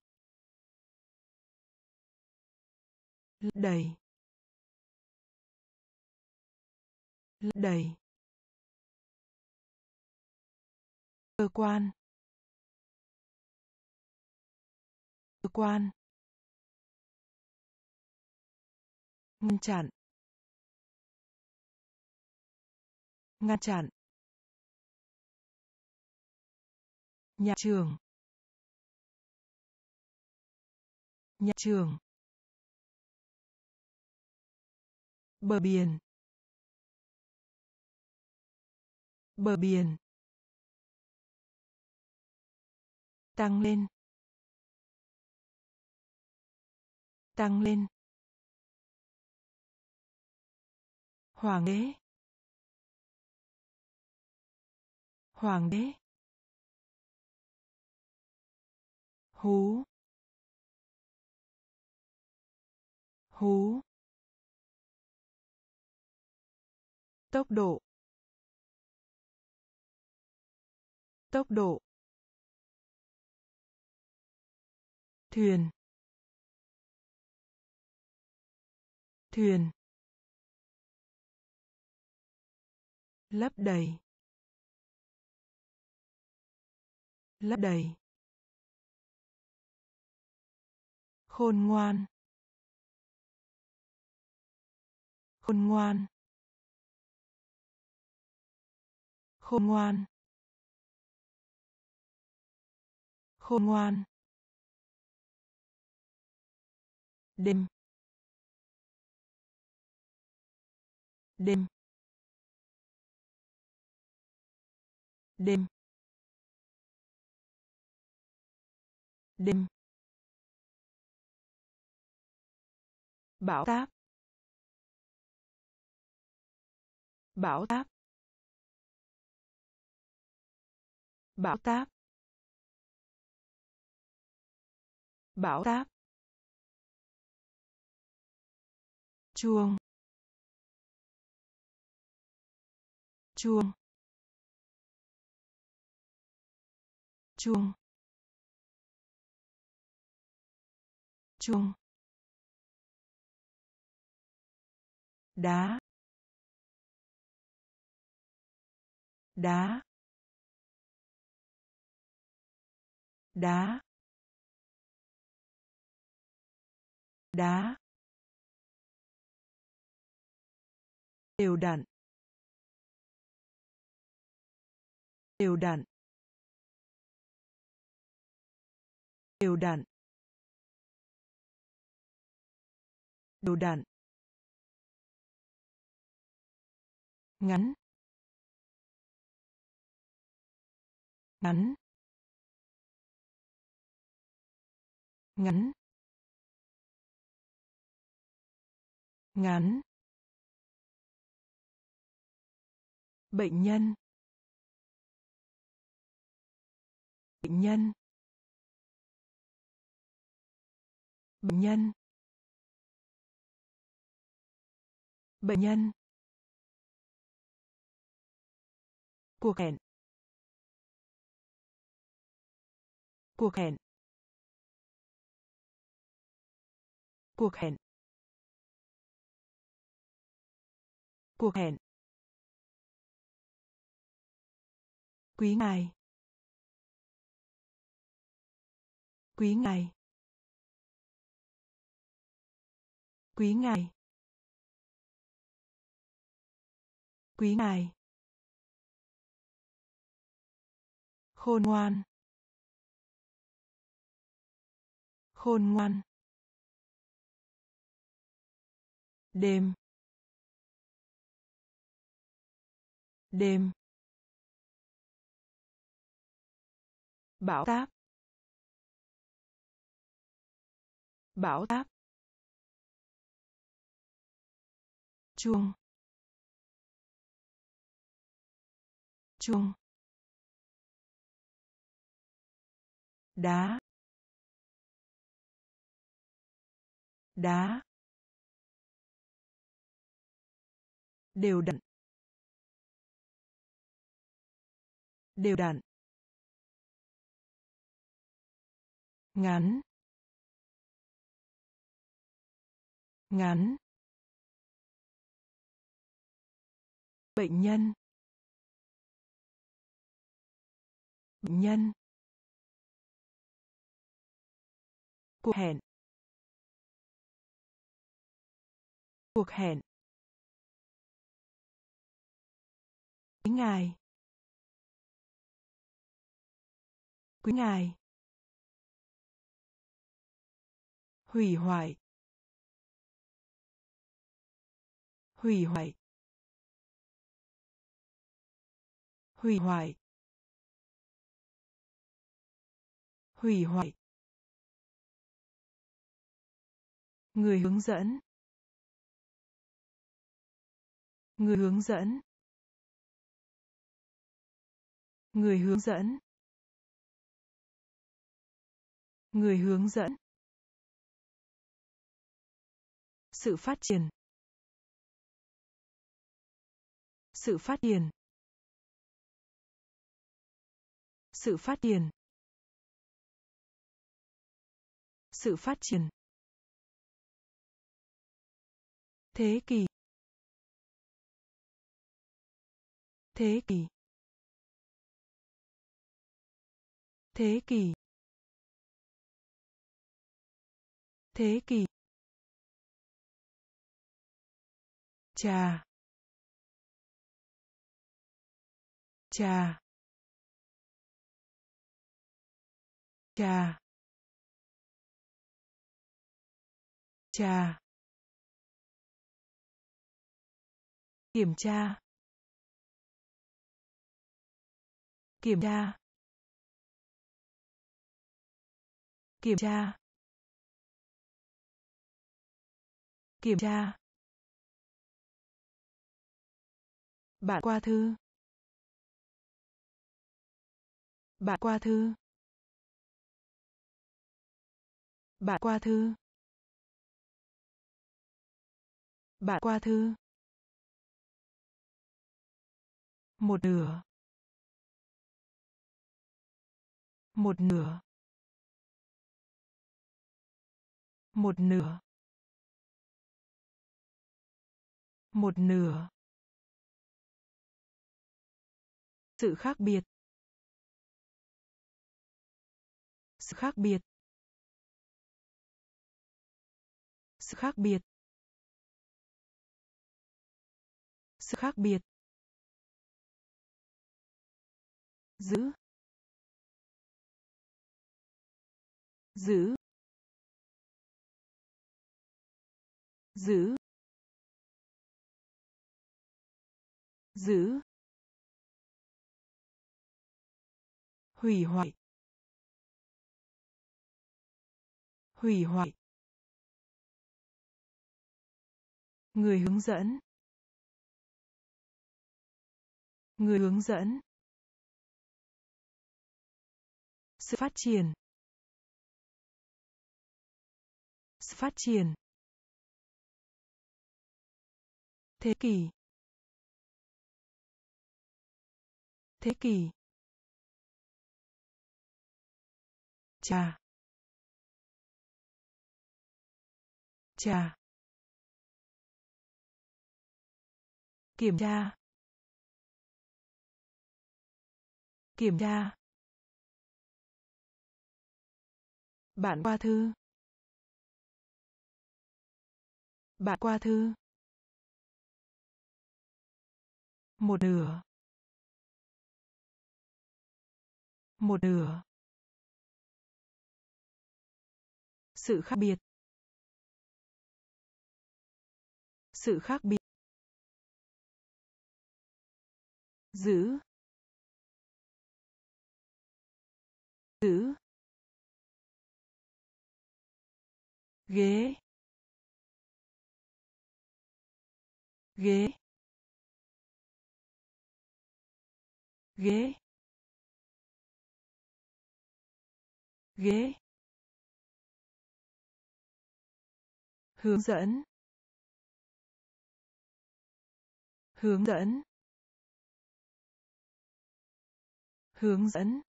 Lấp đầy. Lấp đầy. Cơ quan. Cơ quan. Ngăn chặn. Ngăn chặn. Nhà trường. Nhà trường. Bờ biển. Bờ biển. Tăng lên. Tăng lên. Hoàng đế. Hoàng đế. Hú. Hú. Tốc độ. Tốc độ. Thuyền. Thuyền. Lấp đầy. Lấp đầy. Khôn ngoan. Khôn ngoan. Khôn ngoan. Khôn ngoan. Đêm. Đêm. Đêm. Đêm. Bão táp. Bão táp. Bão táp. Bão táp. Chuông. Chuông. Chuông. Chuông. Đá. Đá. Đá. Đá. Đều đặn. Đều đặn. Đều đặn. Đều đặn. Ngắn. Ngắn. Ngắn. Ngắn. Bệnh nhân. Bệnh nhân. Bệnh nhân. Bệnh nhân. Cuộc hẹn. Cuộc hẹn. Cuộc hẹn. Cuộc hẹn. Quý ngài. Quý ngài. Quý ngài. Quý ngài. Khôn ngoan. Khôn ngoan. Đêm. Đêm. Bão táp. Bão táp. Chuông. Chuông. Đá. Đá. Đều đặn. Đều đặn. Ngắn. Ngắn. Bệnh nhân. Bệnh nhân. Cuộc hẹn. Cuộc hẹn. Quý ngài. Quý ngài. Hủy hoại. Hủy hoại. Hủy hoại. Hủy hoại. Người hướng dẫn. Người hướng dẫn. Người hướng dẫn. Người hướng dẫn. Sự phát triển. Sự phát triển. Sự phát triển. Sự phát triển. Thế kỷ. Thế kỷ. Thế kỷ. Thế kỷ. Trà trà trà trà kiểm tra. Kiểm tra. Kiểm tra. Kiểm tra. Bạn qua thư. Bạn qua thư. Bạn qua thư. Bạn qua thư. Một nửa. Một nửa. Một nửa. Một nửa. Sự khác biệt. Sự khác biệt. Sự khác biệt. Sự khác biệt. Giữ. Giữ. Giữ. Giữ. Hủy hoại. Hủy hoại. Người hướng dẫn. Người hướng dẫn. Sự phát triển. Sự phát triển. Thế kỷ. Thế kỷ. Trà trà kiểm tra. Kiểm tra. Bạn qua thư. Bạn qua thư. Một nửa. Một nửa. Sự khác biệt. Sự khác biệt. Giữ giữ ghế ghế ghế ghế hướng dẫn hướng dẫn. Hướng dẫn.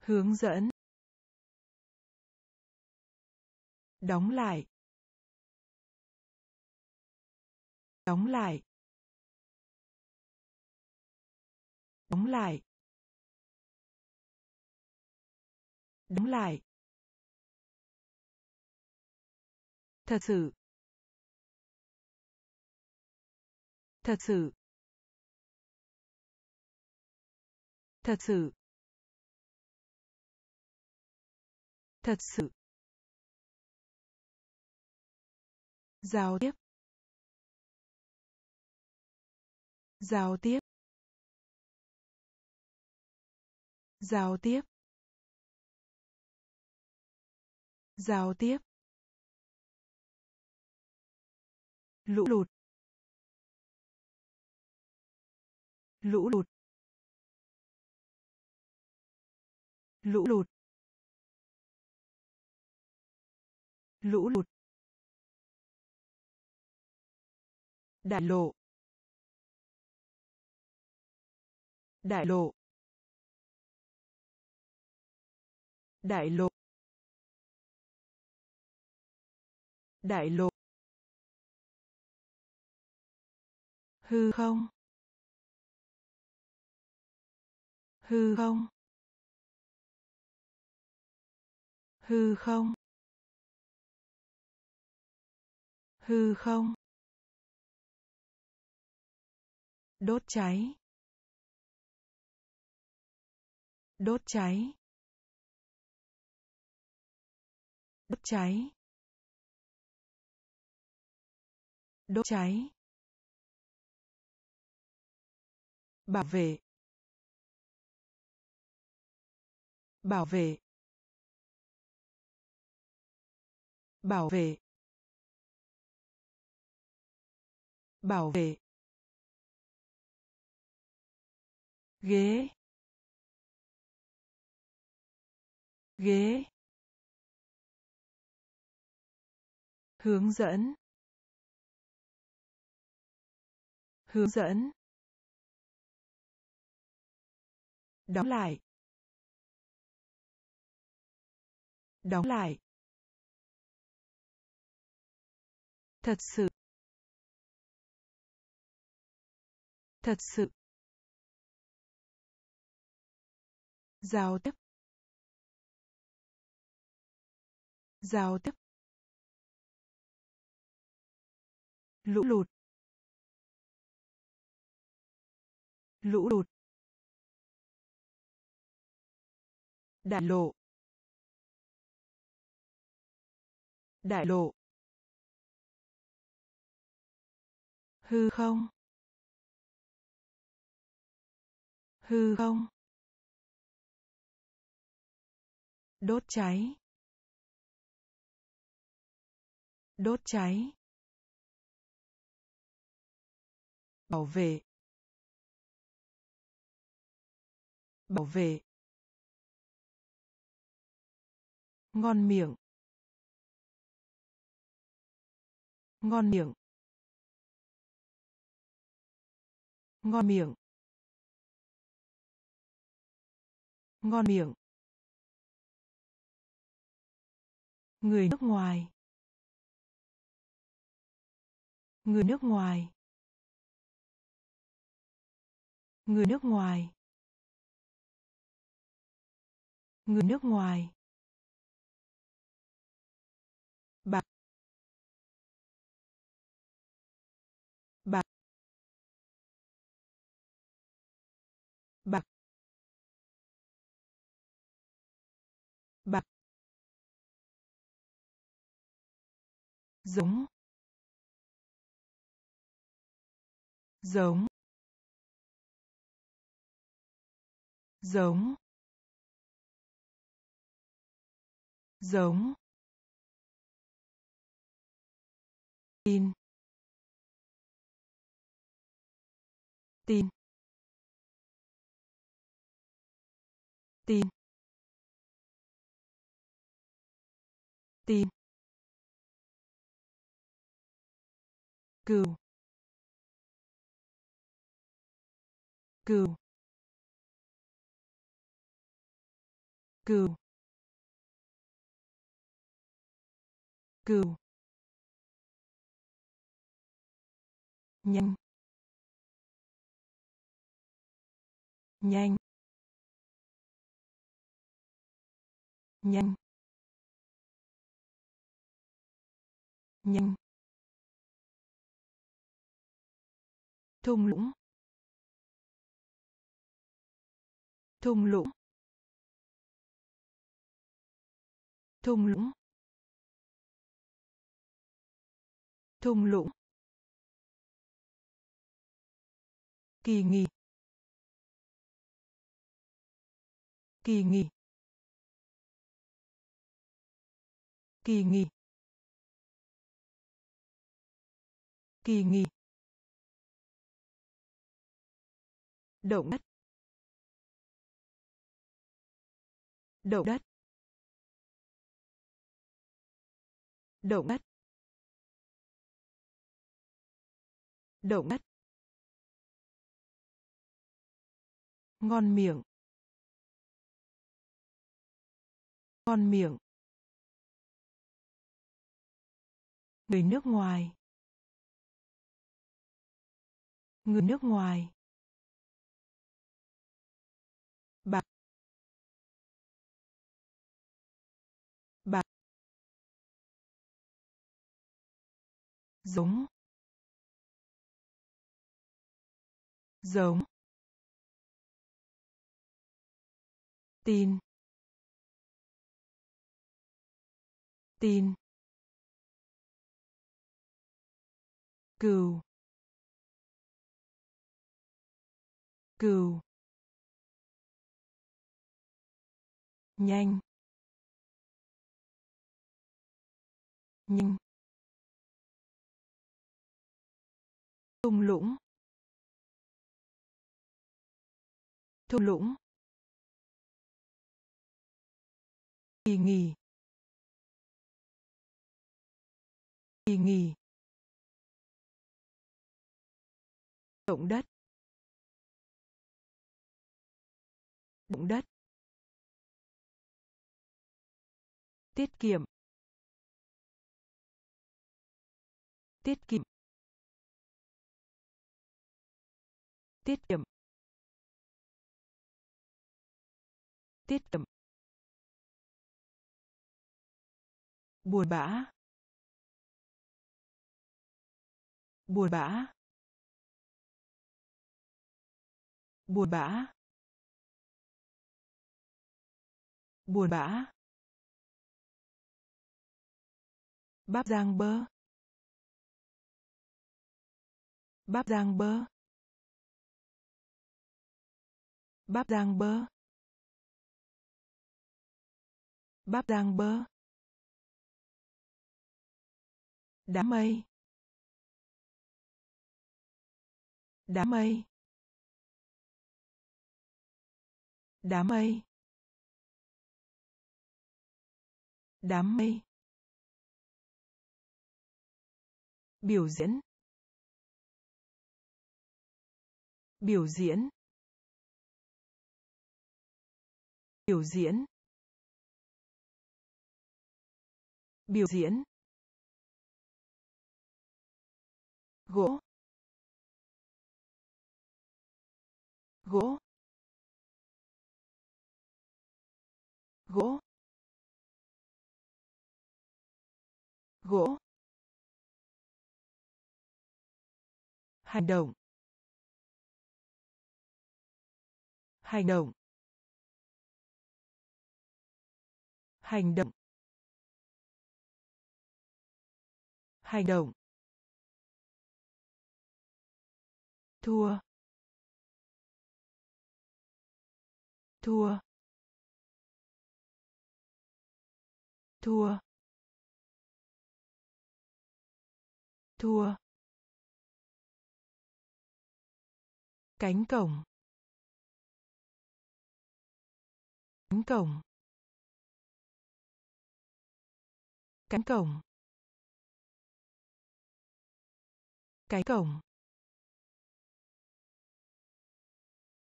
Hướng dẫn. Đóng lại. Đóng lại. Đóng lại. Đóng lại. Thật sự. Thật sự. Thật sự. Thật sự. Giao tiếp. Giao tiếp. Giao tiếp. Giao tiếp. Lũ lụt. Lũ lụt. Lũ lụt. Lũ lụt. Đại lộ. Đại lộ. Đại lộ. Đại lộ. Hư không? Hư không? Hư không? Hư không? Đốt cháy. Đốt cháy. Đốt cháy. Đốt cháy. Bảo vệ. Bảo vệ. Bảo vệ bảo vệ ghế ghế hướng dẫn hướng dẫn đóng lại đóng lại. Thật sự. Thật sự. Giao tiếp. Giao tiếp. Lũ lụt. Lũ lụt. Đại lộ. Đại lộ. Hư không? Hư không? Đốt cháy. Đốt cháy. Bảo vệ. Bảo vệ. Ngon miệng. Ngon miệng. Ngon miệng. Ngon miệng. Người nước ngoài. Người nước ngoài. Người nước ngoài. Người nước ngoài. Giống. Giống. Giống. Giống. Tin. Tin. Tin. Tin. Cừu. Cừu. Cừu. Cừu. Nhanh. Nhanh. Nhanh. Nhanh. Thung lũng thung lũng thung lũng thung lũng. Kỳ nghỉ. Kỳ nghỉ. Kỳ nghỉ. Kỳ nghỉ. Động đất. Động đất. Động đất. Động đất. Ngon miệng. Ngon miệng. Người nước ngoài. Người nước ngoài. Giống. Giống. Tin. Tin. Cừu. Cừu. Nhanh. Nhanh. Thung lũng. Thung lũng. Kỳ nghỉ. Kỳ nghỉ. Động đất. Động đất. Tiết kiệm. Tiết kiệm. Tiết kiệm. Tiết kiệm. Buồn bã. Buồn bã. Buồn bã. Buồn bã. Bắp rang bơ. Bắp rang bơ. Bắp rang bơ. Bắp rang bơ. Đám mây. Đám mây. Đám mây. Đám mây. Biểu diễn. Biểu diễn. Biểu diễn. Biểu diễn. Gỗ. Gỗ. Gỗ. Gỗ. Hành động. Hành động. Hành động. Hành động. Thua. Thua. Thua. Thua. Cánh cổng. Cánh cổng. Cánh cổng. Cái cổng.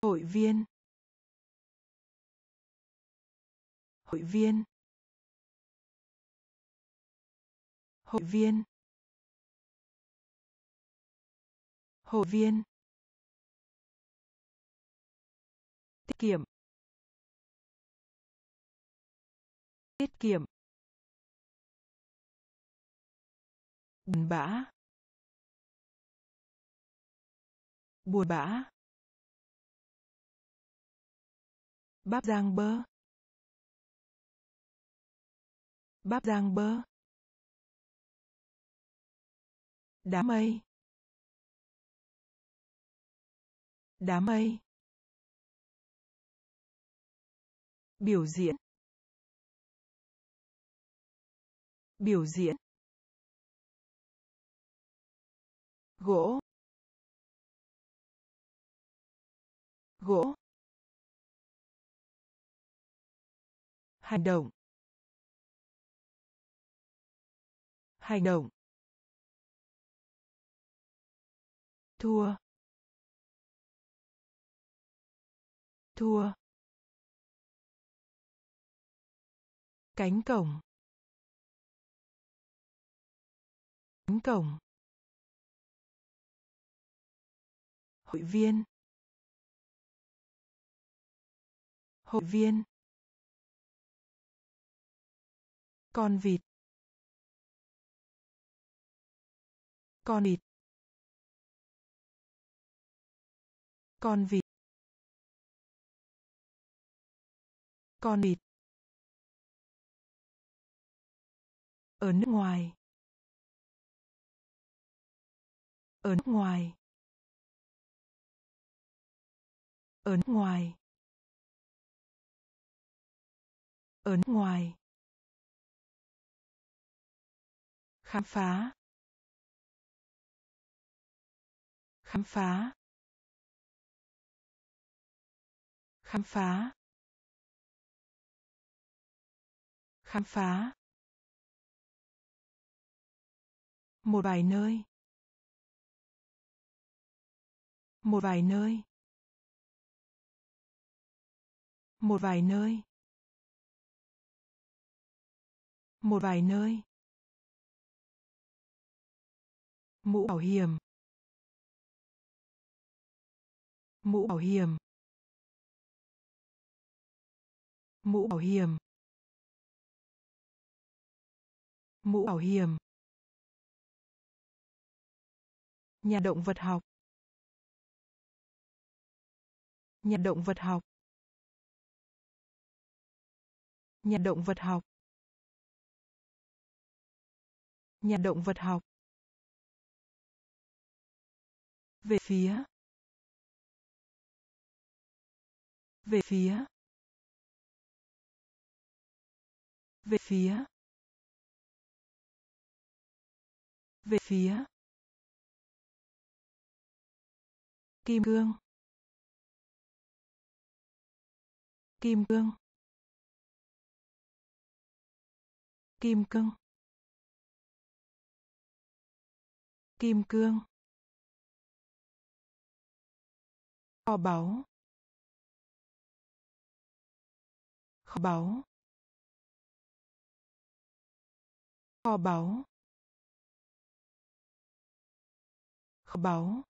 Hội viên. Hội viên. Hội viên. Hội viên. Tiết kiệm. Tiết kiệm. Buồn bã. Buồn bã. Bắp rang bơ. Bắp rang bơ. Đám mây. Đám mây. Biểu diễn. Biểu diễn. Gỗ. Gỗ. Hành động. Hành động. Thua. Thua. Cánh cổng. Cánh cổng. Hội viên. Hội viên. Con vịt. Con vịt. Con vịt. Con vịt. Ở nước ngoài. Ở nước ngoài. Ở nước ngoài. Ở nước ngoài. Khám phá. Khám phá. Khám phá. Khám phá. Một vài nơi. Một vài nơi. Một vài nơi. Một vài nơi. Mũ bảo hiểm. Mũ bảo hiểm. Mũ bảo hiểm. Mũ bảo hiểm. Nhà động vật học. Nhà động vật học. Nhà động vật học. Nhà động vật học. Về phía. Về phía. Về phía. Về phía. Kim cương. Kim cương. Kim cương. Kim cương. Kho báu. Kho báu. Kho báu. Kho báu.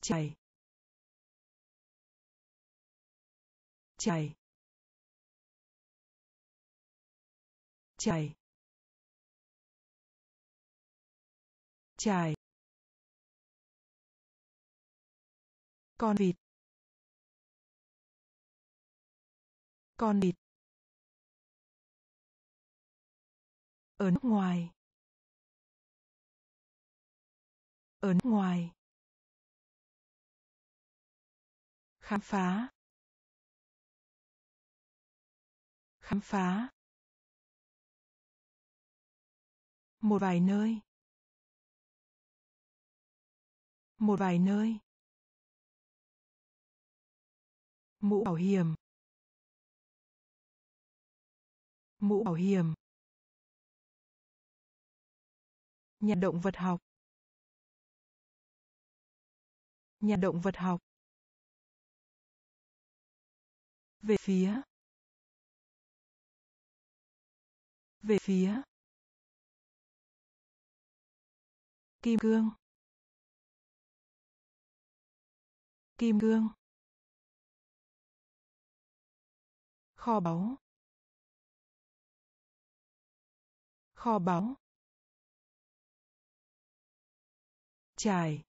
Chảy. Chảy. Chảy chảy con vịt. Con vịt. Ở nước ngoài. Ở nước ngoài. Khám phá. Khám phá. Một vài nơi. Một vài nơi. Mũ bảo hiểm. Mũ bảo hiểm. Nhà động vật học. Nhà động vật học. Về phía. Về phía. Kim cương kim cương kho báu. Kho báu. Trải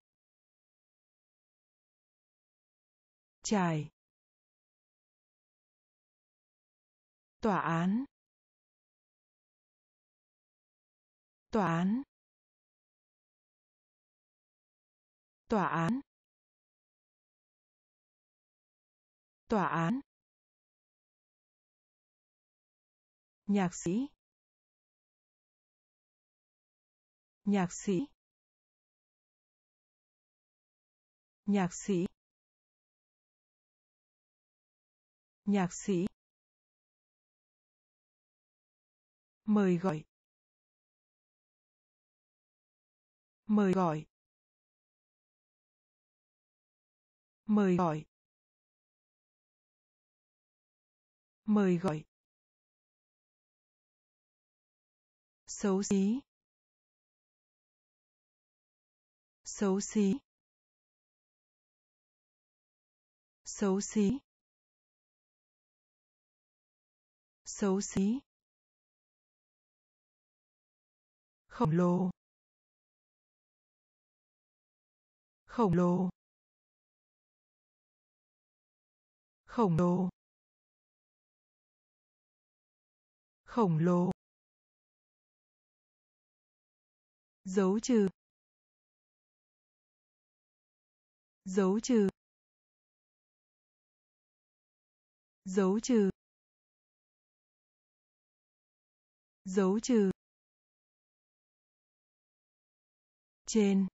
trải tòa án. Tòa án. Tòa án. Tòa án. Nhạc sĩ. Nhạc sĩ. Nhạc sĩ. Nhạc sĩ. Mời gọi. Mời gọi. Mời gọi. Mời gọi. Xấu xí. Xấu xí. Xấu xí. Xấu xí. Khổng lồ. Khổng lồ. Khổng lồ. Khổng lồ. Dấu trừ. Dấu trừ. Dấu trừ. Dấu trừ. Trên.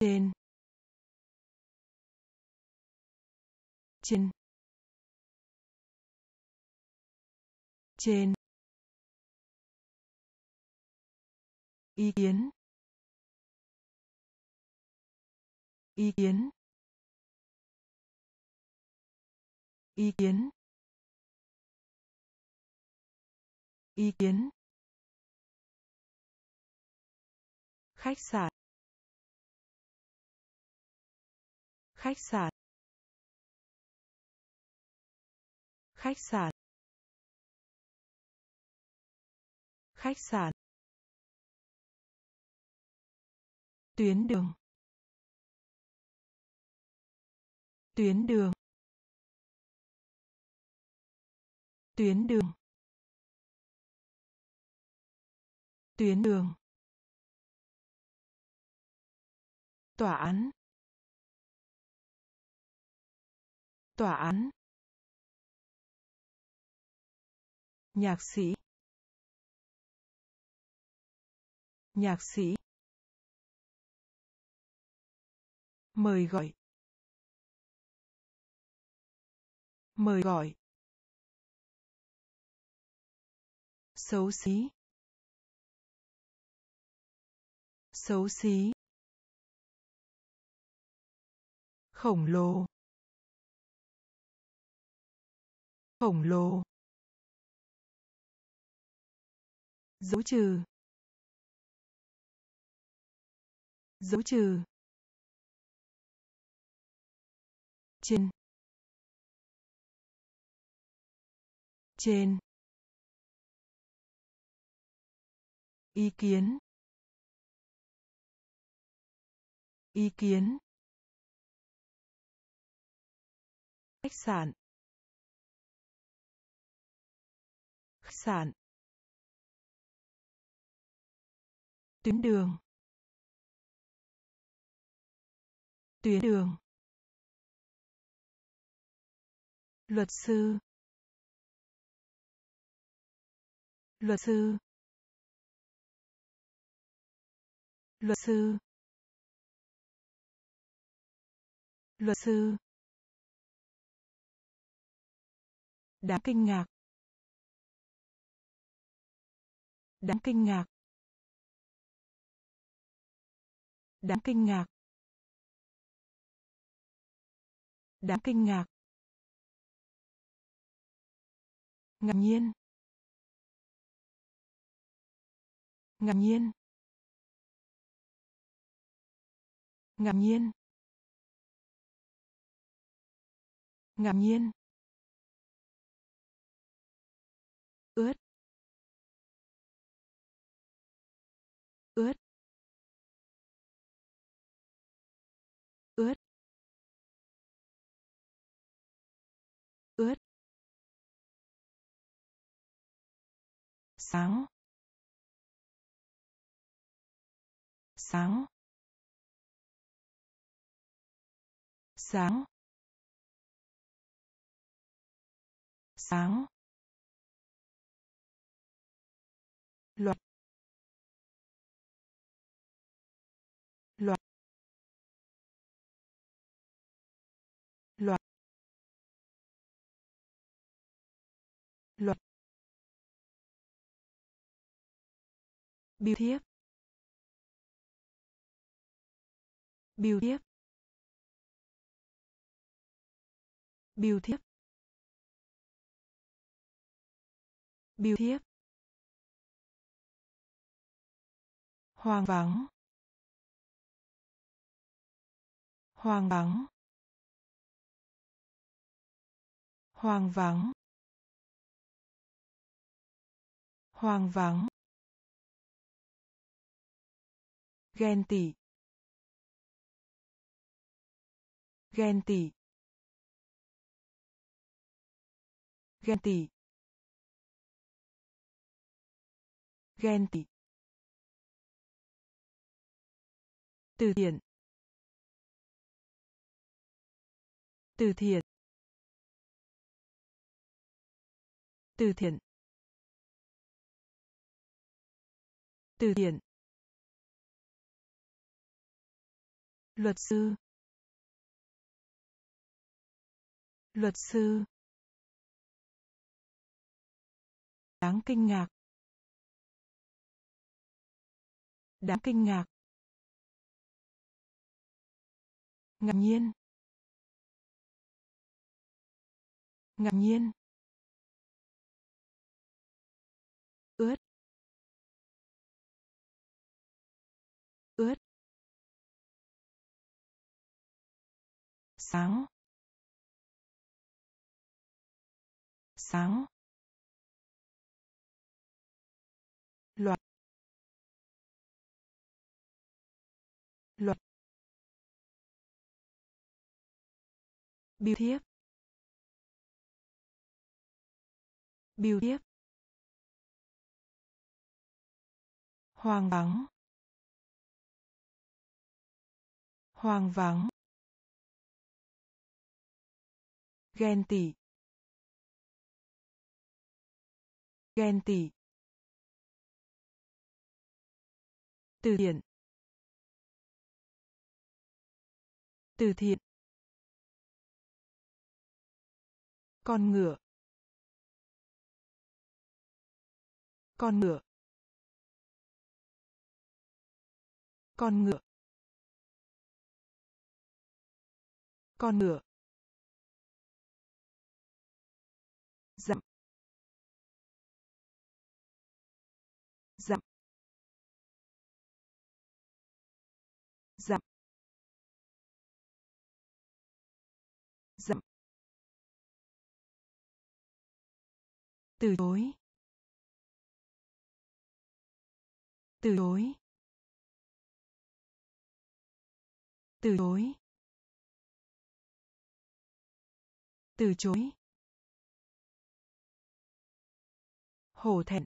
Trên. Trên. Trên. Ý kiến. Ý kiến. Ý kiến. Ý kiến. Khách sạn. Khách sạn. Khách sạn. Khách sạn. Tuyến đường. Tuyến đường. Tuyến đường. Tuyến đường. Tòa án. Tòa án. Nhạc sĩ. Nhạc sĩ. Mời gọi. Mời gọi. Xấu xí. Xấu xí. Khổng lồ. Khổng lồ. Dấu trừ. Dấu trừ. Trên. Trên. Ý kiến. Ý kiến. Khách sạn. Khách sạn. Tuyến đường. Tuyến đường. Luật sư. Luật sư. Luật sư. Luật sư. Đáng kinh ngạc. Đáng kinh ngạc. Đáng kinh ngạc. Đáng kinh ngạc. Ngạc nhiên. Ngạc nhiên. Ngạc nhiên. Ngạc nhiên. Ướt. Ướt. Ướt. Ướt. Sáng. Sáng. Sáng. Sáng. Biểu thiếp. Biểu thiếp. Biểu thiếp. Biểu thiếp. Hoang vắng. Hoang vắng. Hoang vắng. Hoang vắng. Ghen tị. Ghen tị. Ghen tị. Ghen tị. Từ thiện. Từ thiện. Từ thiện. Từ thiện. Luật sư. Luật sư. Đáng kinh ngạc. Đáng kinh ngạc. Ngạc nhiên. Ngạc nhiên. Sáng. Sáng. Loạt loạt biêu thiếp. Biêu thiếp. Hoang vắng. Hoang vắng. Ghen tị. Ghen tị. Từ thiện. Từ thiện. Con ngựa. Con ngựa. Con ngựa. Con ngựa. Từ chối. từ chối. từ chối. từ chối. hổ thẹn.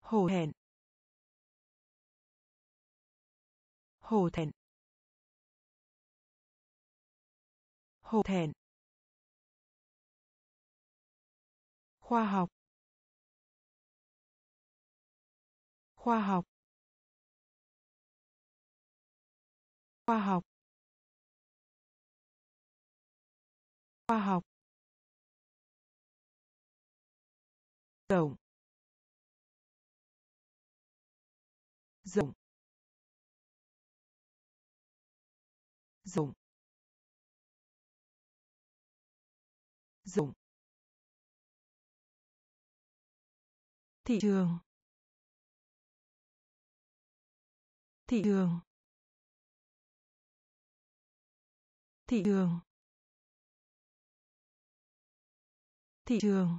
hổ thẹn. hổ thẹn. hổ thẹn. Khoa học. Khoa học. Khoa học. Khoa học. Rộng. Rộng. Rộng. Rộng. Thị trường. Thị trường. Thị trường. Thị trường.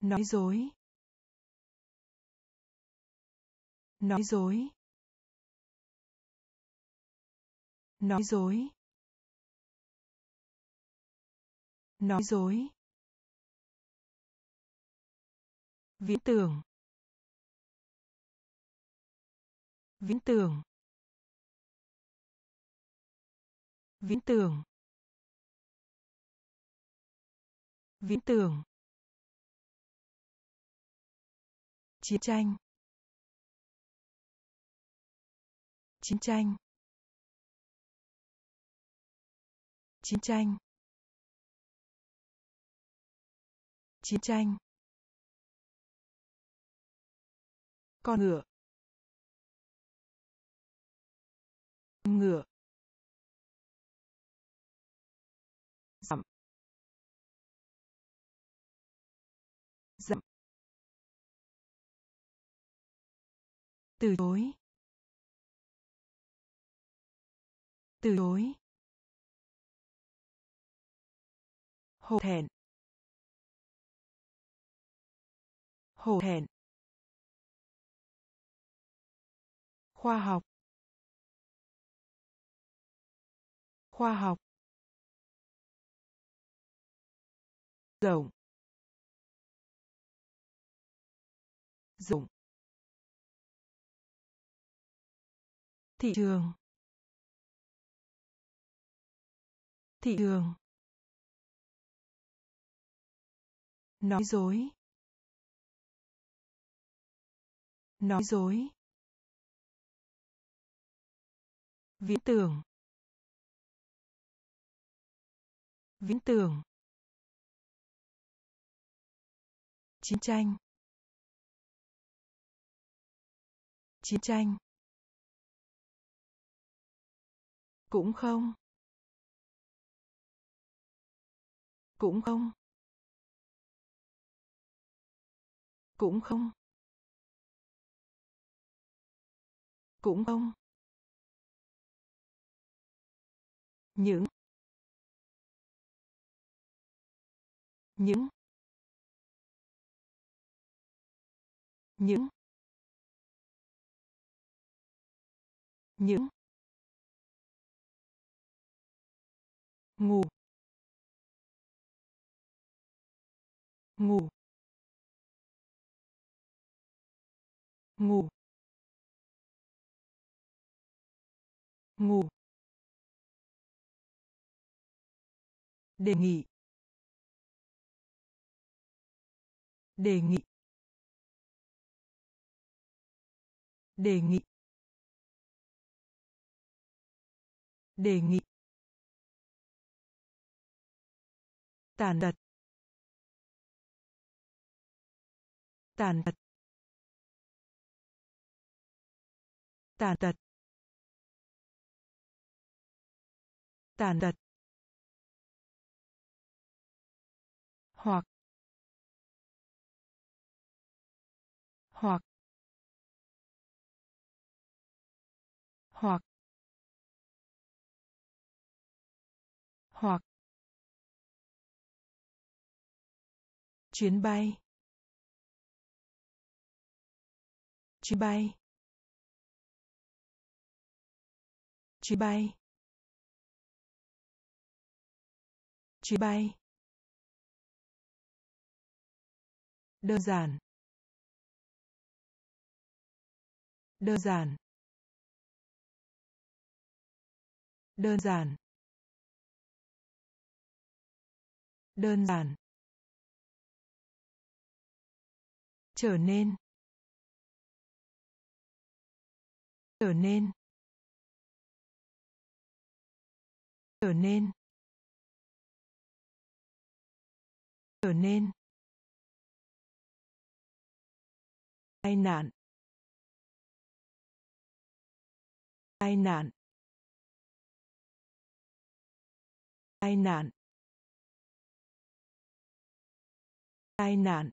Nói dối. Nói dối. Nói dối. Nói dối. Viễn tưởng. Viễn tưởng. Viễn tưởng. Viễn tưởng. Chiến tranh. Chiến tranh. Chiến tranh. Chiến tranh. Con ngựa. Ngựa. Dặm. Dặm. Từ chối. Từ chối. Hổ thẹn. Hổ thẹn. Khoa học. Khoa học. Rộng. Rộng. Thị trường. Thị trường. Nói dối. Nói dối. Viễn tưởng. Viễn tưởng. Chiến tranh. Chiến tranh. Cũng không. Cũng không. Cũng không. Cũng không. Những. Những. Những. Những. Ngủ. Ngủ. Ngủ. Ngủ. Đề nghị. Đề nghị. Đề nghị. Đề nghị. Tàn tật. Tàn tật. Tàn tật. Tàn tật. Hoặc hoặc hoặc hoặc. Chuyến bay. Chuyến bay. Chuyến bay. Chuyến bay. Đơn giản. Đơn giản. Đơn giản. Đơn giản. Trở nên. Trở nên. Trở nên. Trở nên. Tai nạn. Tai nạn. Tai nạn. Tai nạn.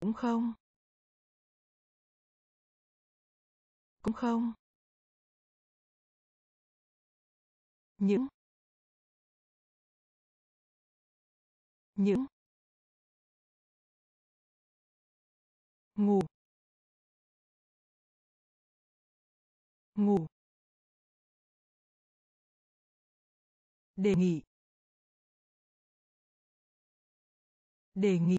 Cũng không. Cũng không. Những. Những. Ngủ. Ngủ. Đề nghị. Đề nghị.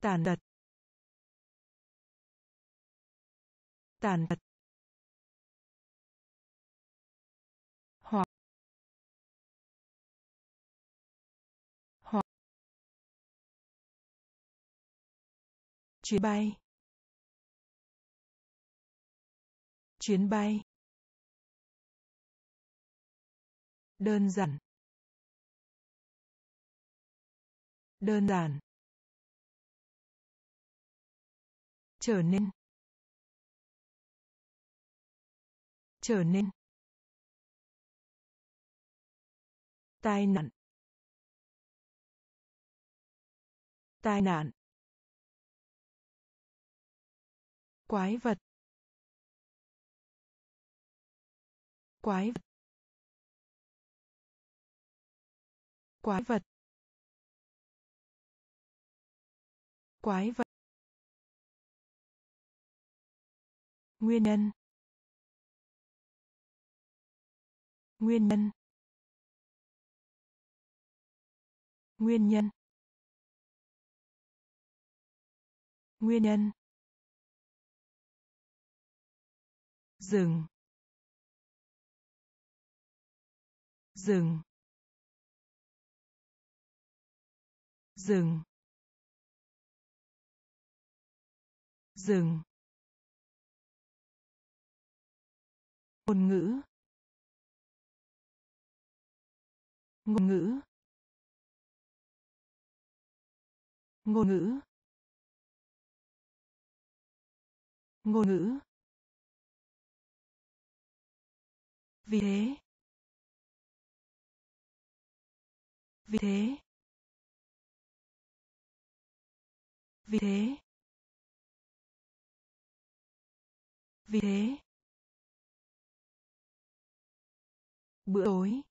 Tàn tật. Tàn tật. Chuyến bay. Chuyến bay. Đơn giản. Đơn giản. Trở nên. Trở nên. Tai nạn. Tai nạn. Quái vật. Quái vật. Quái vật. Quái vật. Nguyên nhân. Nguyên nhân. Nguyên nhân. Nguyên nhân. Dừng. Dừng. Dừng. Dừng. Ngôn ngữ. Ngôn ngữ. Ngôn ngữ. Ngôn ngữ. Vì thế. Vì thế. Vì thế. Vì thế. Bữa tối.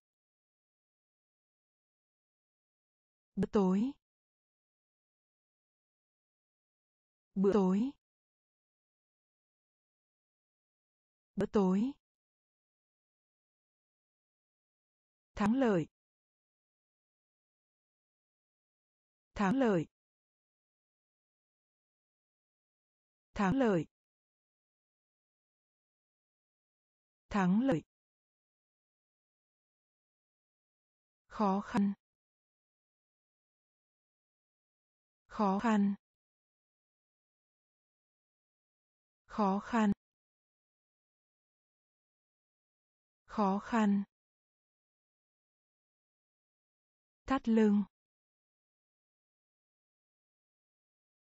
Bữa tối. Bữa tối. Bữa tối. Thắng lợi. Thắng lợi. Thắng lợi. Thắng lợi. Khó khăn. Khó khăn. Khó khăn. Khó khăn. Thắt lưng.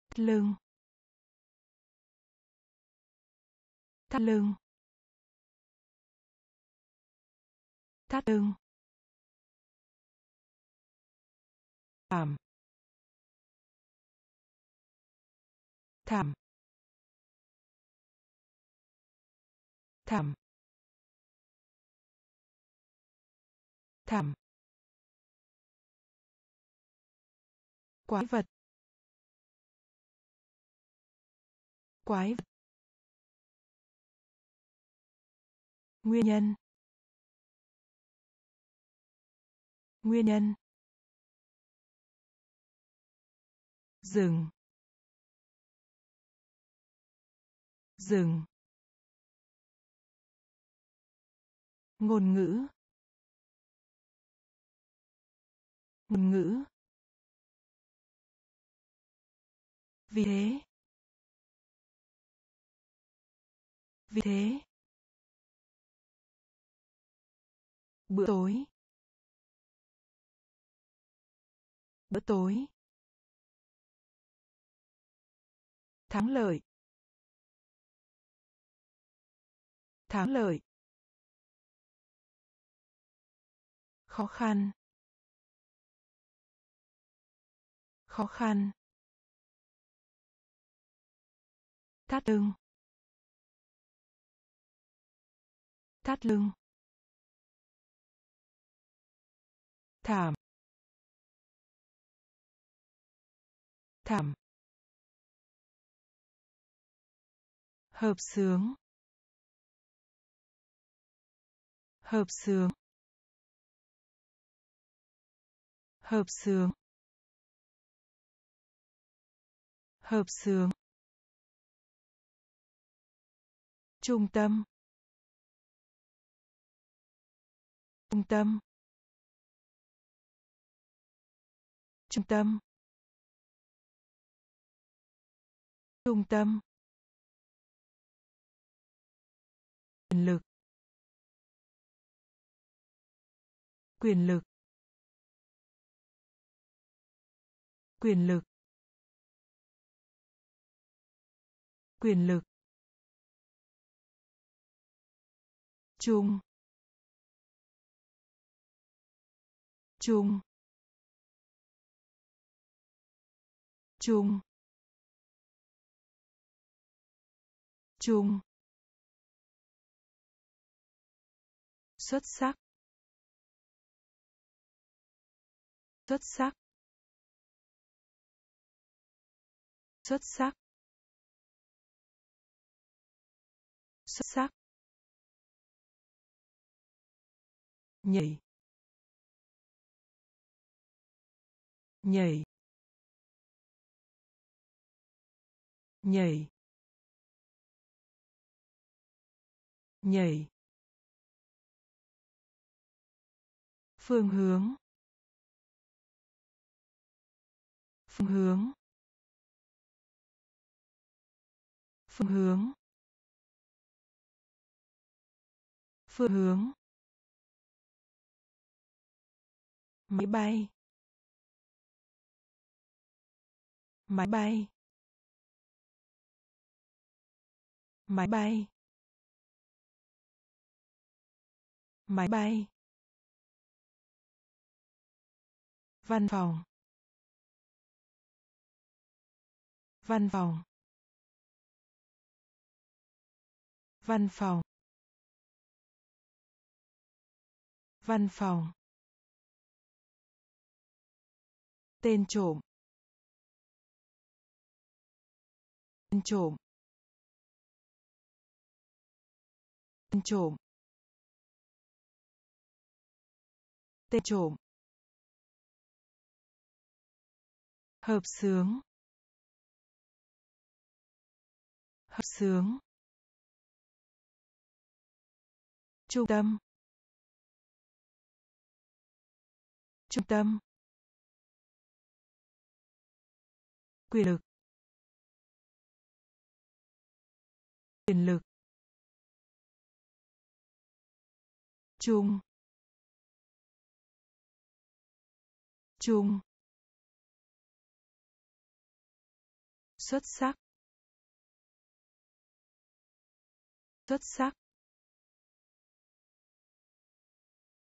Thắt lưng. Thắt lưng. Thắt lưng. Thảm. Thảm. Thảm. Thảm. Quái vật. Quái vật. Nguyên nhân. Nguyên nhân. Dừng. Dừng. Ngôn ngữ. Ngôn ngữ. Vì thế. Vì thế. Bữa tối. Bữa tối. Thắng lợi. Thắng lợi. Khó khăn. Khó khăn. Thắt lưng. Thắt lưng. Thảm. Thảm. Hợp sướng. Hợp sướng. Hợp sướng. Hợp sướng. Trung tâm. Trung tâm. Trung tâm. Trung tâm. Quyền lực. Quyền lực. Quyền lực. Quyền lực. Chung. Chung. Chung. Chung. Xuất sắc. Xuất sắc. Xuất sắc. Xuất sắc. Nhảy nhảy nhảy nhảy phương hướng phương hướng phương hướng phương hướng. Máy bay. Máy bay. Máy bay. Máy bay. Văn phòng. Văn phòng. Văn phòng. Văn phòng. Tên trộm. Tên trộm. Tên trộm. Tên trộm. Hợp sướng. Hợp sướng. Trung tâm. Trung tâm. Quyền lực. Quyền lực. Chung. Chung. Xuất sắc. Xuất sắc.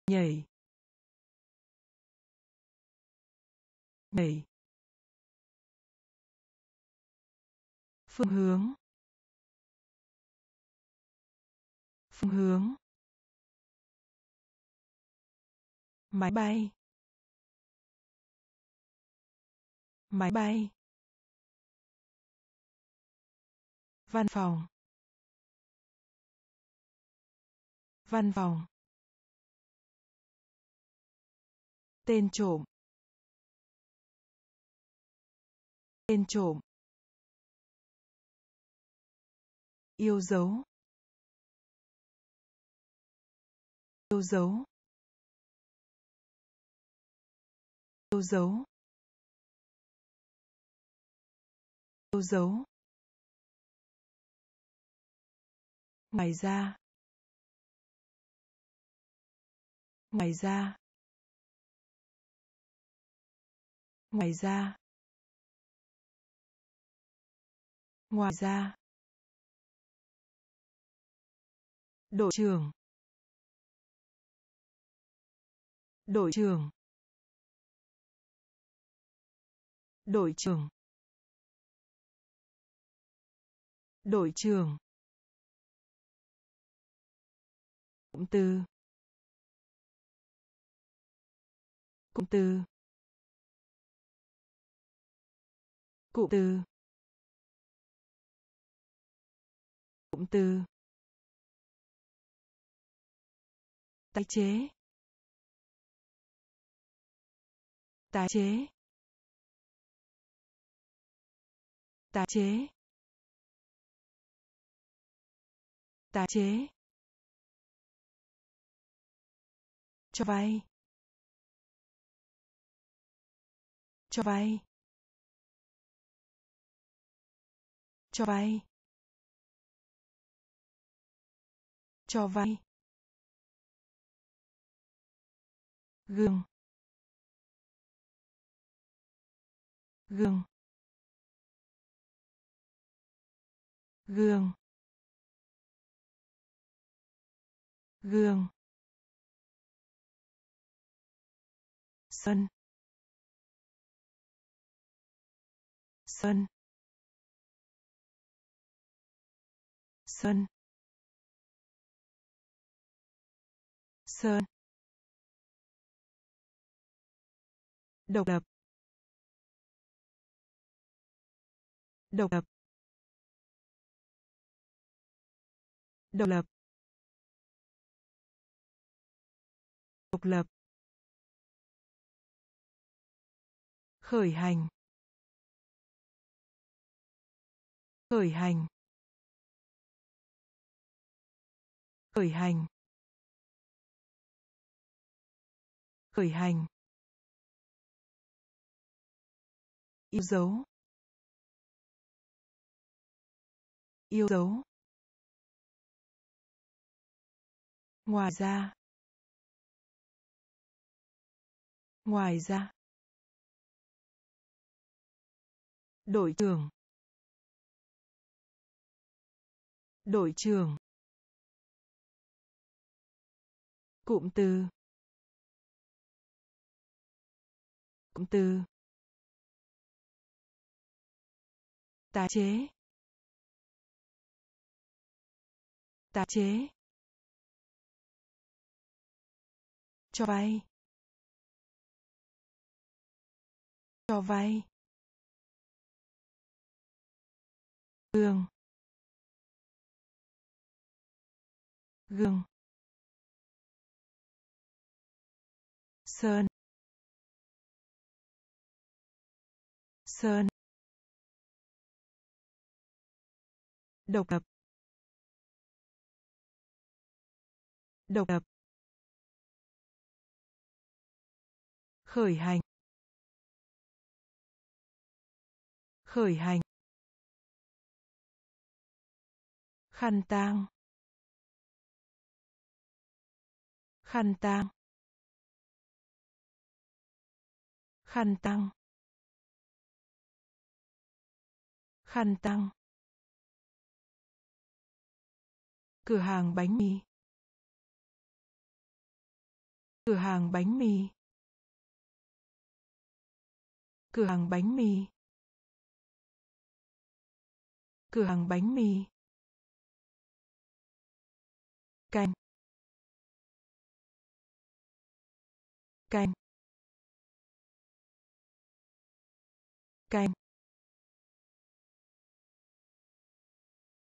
Nhảy. Nhảy. Phương hướng. Phương hướng. Máy bay. Máy bay. Văn phòng. Văn phòng. Tên trộm. Tên trộm. Yêu dấu. Yêu dấu. Yêu dấu. Yêu dấu. Ngoài ra. Ngoài ra. Ngoài ra. Ngoài ra. Đội trưởng. Đội trưởng. Đội trưởng. Đội trưởng. Cụm từ. Cụm từ. Cụm từ. Cụm từ. Tái chế. Tái chế. Tái chế. Tái chế. Cho vay. Cho vay. Cho vay. Cho vay. Gương gương gương gương sân sân sân sơn độc lập. Độc lập. Độc lập. Độc lập. Khởi hành. Khởi hành. Khởi hành. Khởi hành. Yêu dấu. Yêu dấu. Ngoài ra. Ngoài ra. Đội trưởng. Đội trưởng. Cụm từ. Cụm từ. Tái chế. Tái chế. Cho vay. Cho vay. Gương gương sơn. Sơn. Độc lập. Độc lập. Khởi hành. Khởi hành. Khăn tang. Khăn tang. Khăn tăng khăn tăng cửa hàng bánh mì. Cửa hàng bánh mì. Cửa hàng bánh mì. Cửa hàng bánh mì. Canh. Canh. Canh.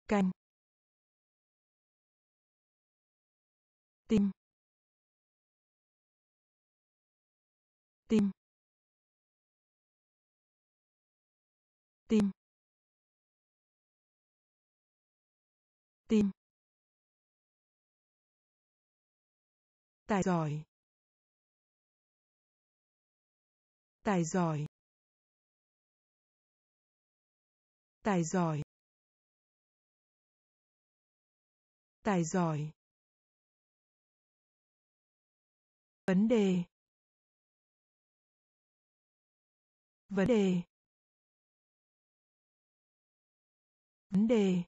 Canh. Tim tim tim tim tài giỏi. Tài giỏi. Tài giỏi. Tài giỏi. Vấn đề. Vấn đề. Vấn đề.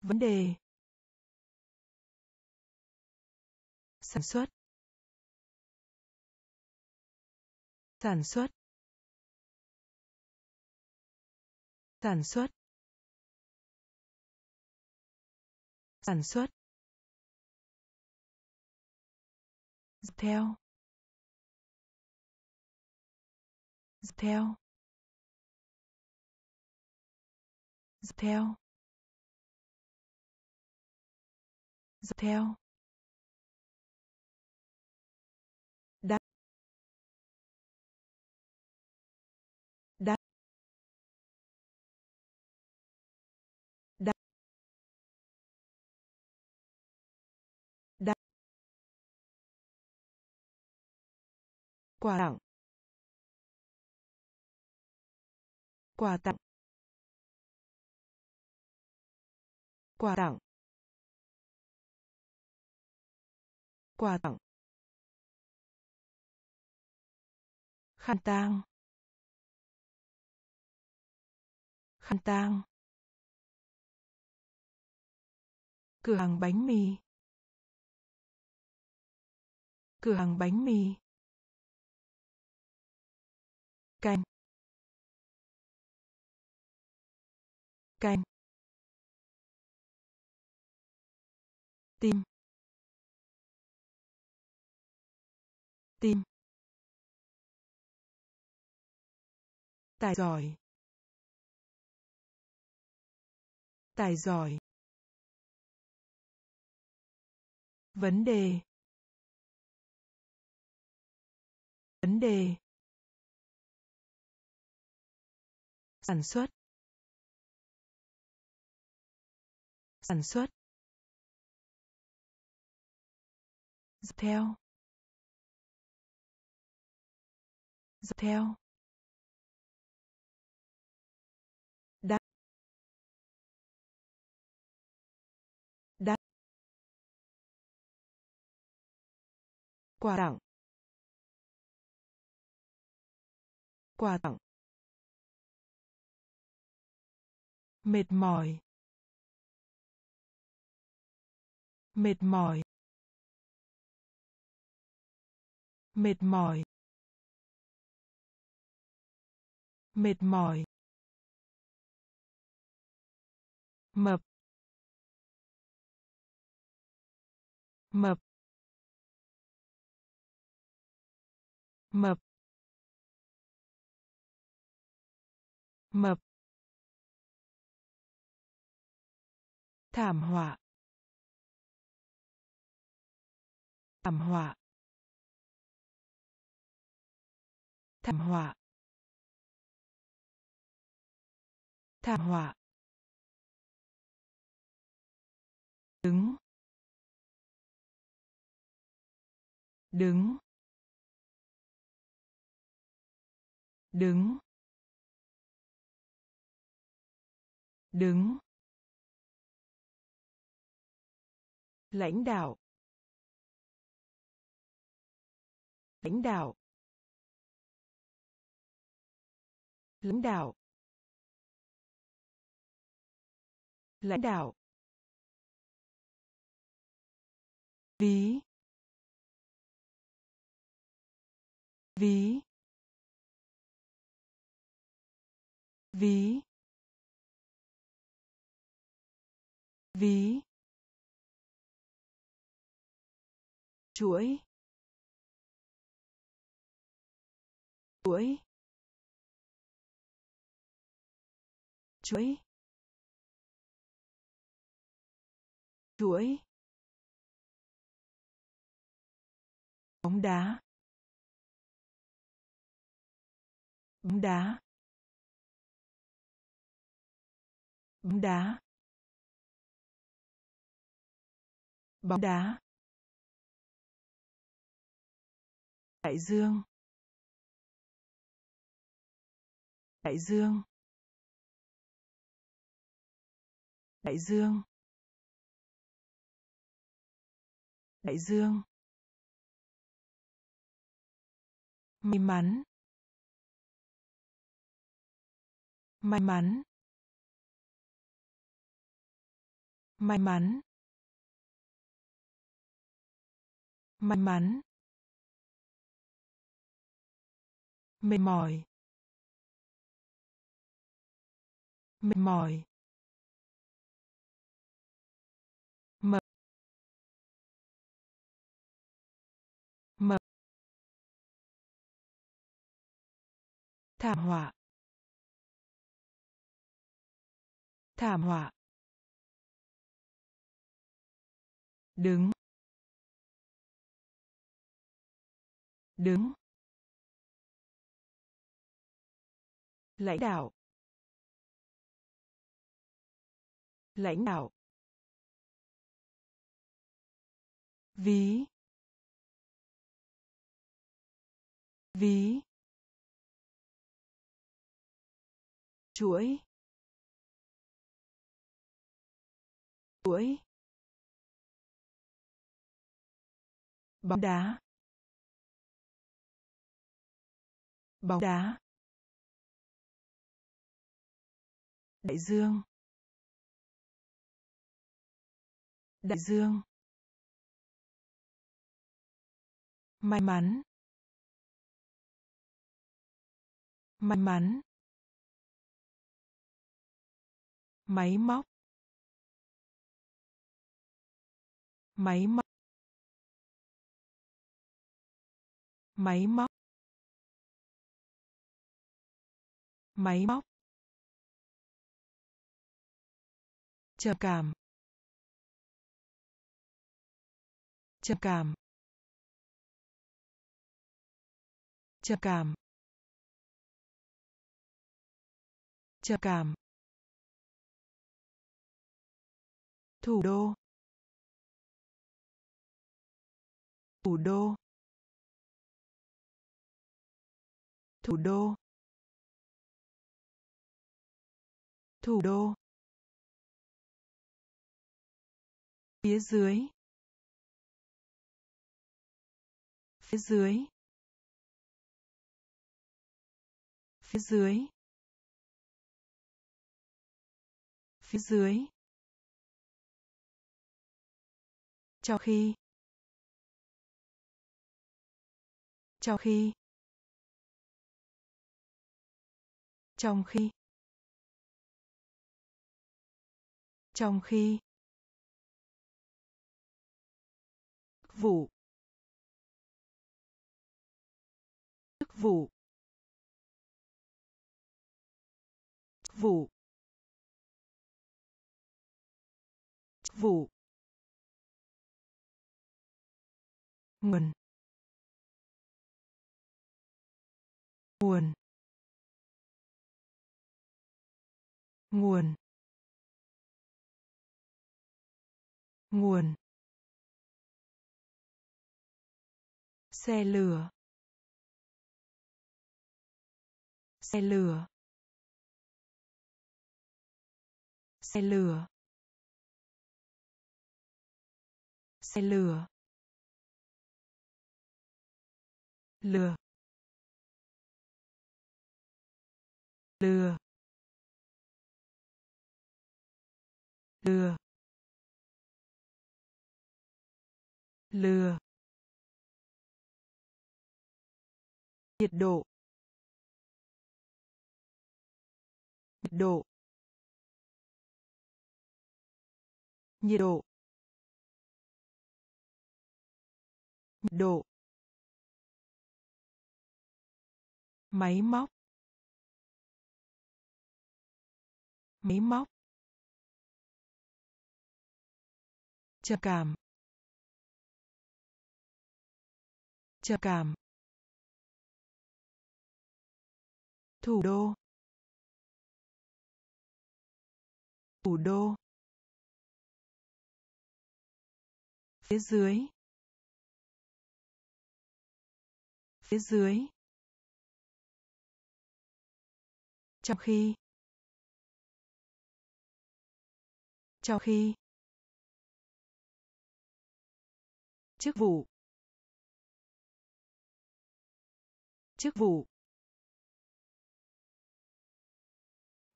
Vấn đề. Sản xuất. Sản xuất. Sản xuất. Sản xuất. Theo. Theo. Theo. Theo quà tặng. Quà tặng. Quà tặng. Quà tặng. Khăn tang. Khăn tang. Cửa hàng bánh mì. Cửa hàng bánh mì canh canh tim. Tim. Tài giỏi. Tài giỏi. Vấn đề. Vấn đề. Sản xuất. Sản xuất. Theo. Theo. Đắt đắt quà tặng. Quà tặng. Mệt mỏi. Mệt mỏi. Mệt mỏi. Mệt mỏi. Mập. Mập. Mập. Mập. Thảm họa. Thảm họa. Thảm họa. Thảm họa. Đứng. Đứng. Đứng. Đứng. Lãnh đạo. Lãnh đạo. Lãnh đạo. Lãnh đạo. Ví. Ví. Ví. Ví. Chuỗi chuỗi chuỗi chuỗi. Bóng đá bóng đá bóng đá. Bóng đá. Đại dương. Đại dương. Đại dương. Đại dương. May mắn. May mắn. May mắn. May mắn. Mệt mỏi. Mệt mỏi. Mập. Mập. Thảm họa. Thảm họa. Đứng. Đứng. Lãnh đạo. Lãnh đạo. Ví. Ví. Chuỗi. Chuỗi. Bóng đá. Bóng đá. Đại dương. Đại dương. May mắn. May mắn. Máy móc. Máy móc. Máy móc. Máy móc. Trầm cảm. Trầm cảm. Trầm cảm. Trầm cảm. Thủ đô. Thủ đô. Thủ đô. Thủ đô. Phía dưới phía dưới phía dưới phía dưới. Trong khi trong khi trong khi trong khi. Vụ. Chức vụ. Vụ. Vụ. Nguồn. Nguồn. Nguồn. Nguồn. Xe lửa. Xe lửa. Xe lửa. Xe lửa. Lừa lừa lừa lừa nhiệt độ nhiệt độ nhiệt độ nhiệt độ. Máy móc máy móc. Trầm cảm trầm cảm. Thủ đô. Thủ đô. Phía dưới. Phía dưới. Trong khi. Trong khi. Chức vụ. Chức vụ.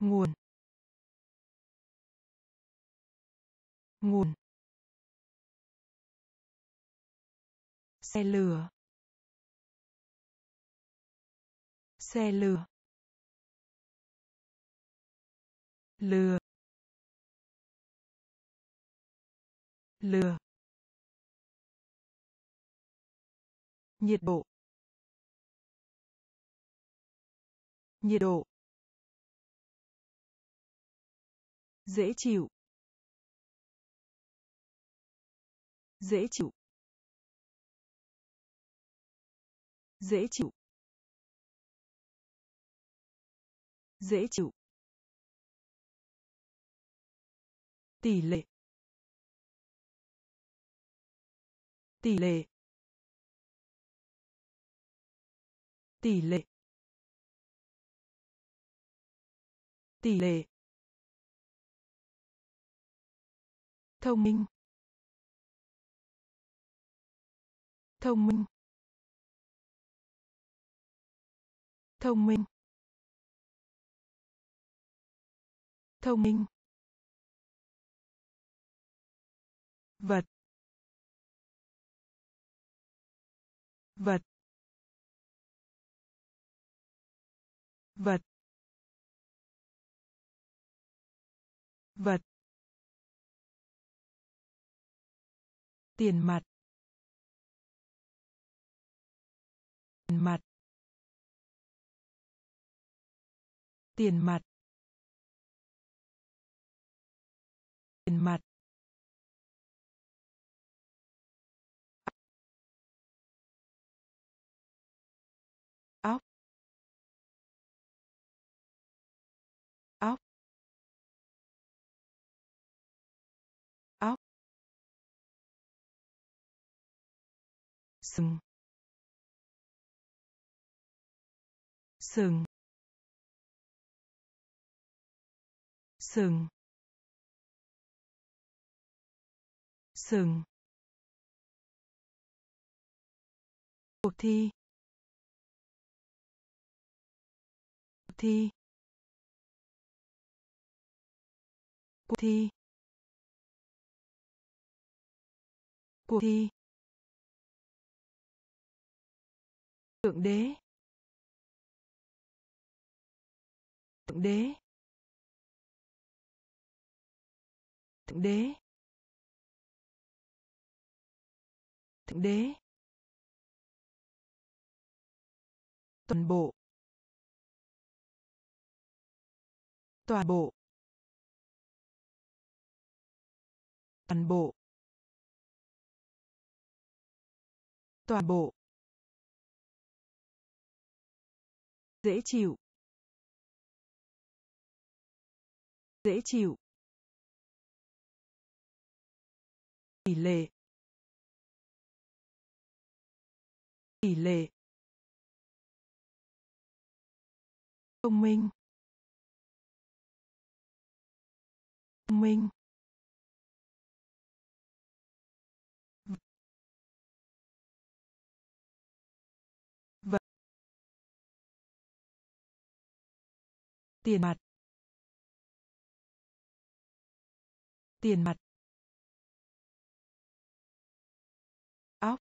Nguồn. Nguồn. Xe lửa. Xe lửa. Lừa lừa nhiệt độ. Nhiệt độ. Dễ chịu. Dễ chịu. Dễ chịu. Dễ chịu. Tỷ lệ. Tỷ lệ. Tỷ lệ. Tỷ lệ. Thông minh. Thông minh. Thông minh. Thông minh. Vật. Vật. Vật. Vật. Tiền mặt. Tiền mặt. Tiền mặt. Tiền mặt. Sừng. Sừng. Sừng. Sừng. Cuộc thi. Cuộc thi. Cuộc thi. Cuộc thi. Thượng đế. Thượng đế. Thượng đế. Thượng đế. Toàn bộ. Toàn bộ. Toàn bộ. Toàn bộ. Dễ chịu. Dễ chịu. Tỷ lệ. Tỷ lệ. Thông minh. Thông minh. Tiền mặt tiền mặt óc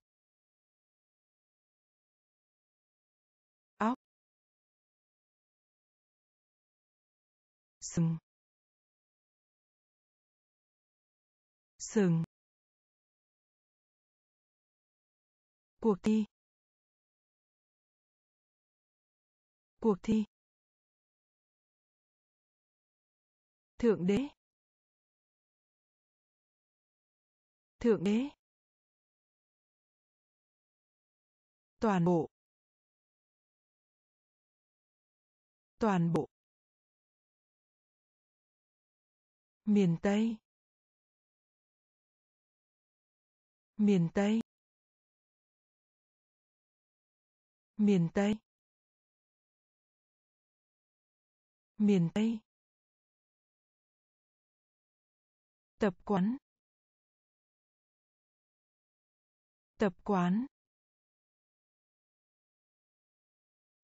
óc sừng sừng cuộc thi cuộc thi. Thượng đế. Thượng đế. Toàn bộ. Toàn bộ. Miền tây. Miền tây. Miền tây. Miền tây. Tập quán. Tập quán.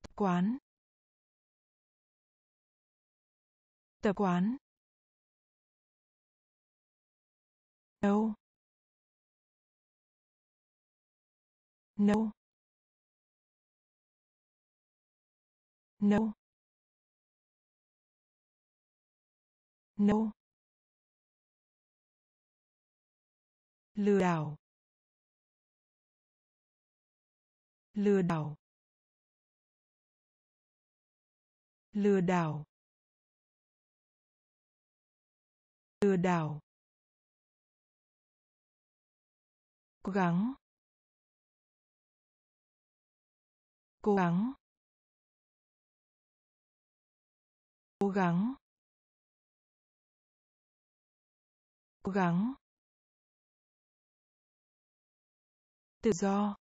Tập quán. Tập quán. Đâu no no no lừa đảo. Lừa đảo. Lừa đảo. Lừa đảo. Cố gắng. Cố gắng. Cố gắng. Cố gắng. Tự do.